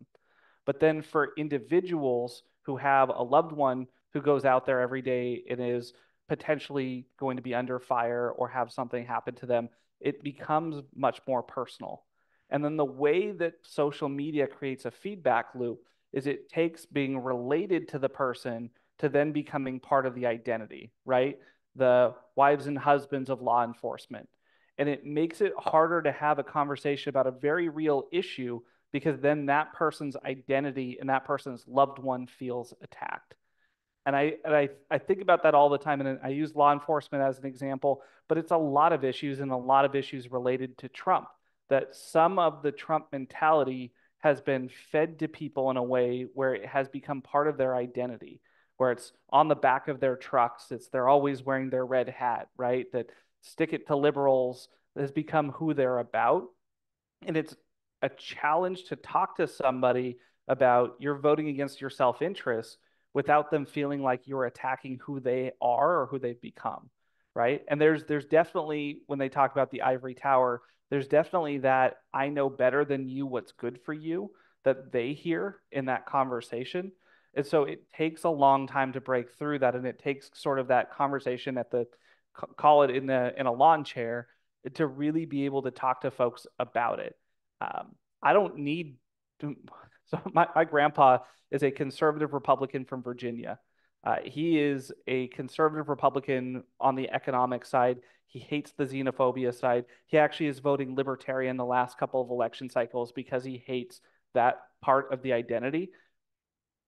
Speaker 2: But then for individuals who have a loved one who goes out there every day and is potentially going to be under fire or have something happen to them, it becomes much more personal. And then the way that social media creates a feedback loop is it takes being related to the person to then becoming part of the identity, right? The wives and husbands of law enforcement. And it makes it harder to have a conversation about a very real issue because then that person's identity and that person's loved one feels attacked. And I, and I, I think about that all the time. And I use law enforcement as an example, but it's a lot of issues and a lot of issues related to Trump. That some of the Trump mentality has been fed to people in a way where it has become part of their identity, where it's on the back of their trucks. It's they're always wearing their red hat, right? That stick it to liberals has become who they're about. And it's a challenge to talk to somebody about you're voting against your self interest without them feeling like you're attacking who they are or who they've become right and there's there's definitely when they talk about the ivory tower there's definitely that i know better than you what's good for you that they hear in that conversation and so it takes a long time to break through that and it takes sort of that conversation at the call it in the in a lawn chair to really be able to talk to folks about it um, i don't need to, so my, my grandpa is a conservative Republican from Virginia. Uh, he is a conservative Republican on the economic side. He hates the xenophobia side. He actually is voting libertarian the last couple of election cycles because he hates that part of the identity.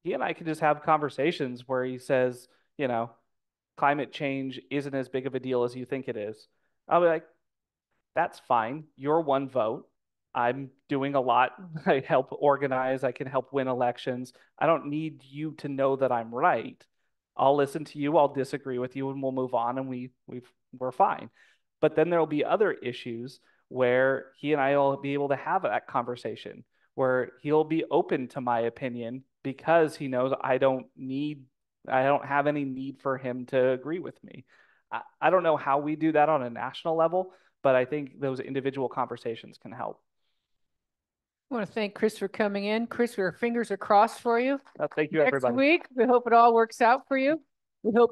Speaker 2: He and I can just have conversations where he says, you know, climate change isn't as big of a deal as you think it is. I'll be like, that's fine. You're one vote. I'm doing a lot. I help organize, I can help win elections. I don't need you to know that I'm right. I'll listen to you, I'll disagree with you, and we'll move on and we we've we're fine. But then there'll be other issues where he and I will be able to have that conversation where he'll be open to my opinion because he knows I don't need I don't have any need for him to agree with me. I, I don't know how we do that on a national level, but I think those individual conversations can help.
Speaker 15: I want to thank Chris for coming in. Chris, our fingers are crossed for you.
Speaker 2: Uh, thank you,
Speaker 15: Next
Speaker 2: everybody.
Speaker 15: week, we hope it all works out for you. We hope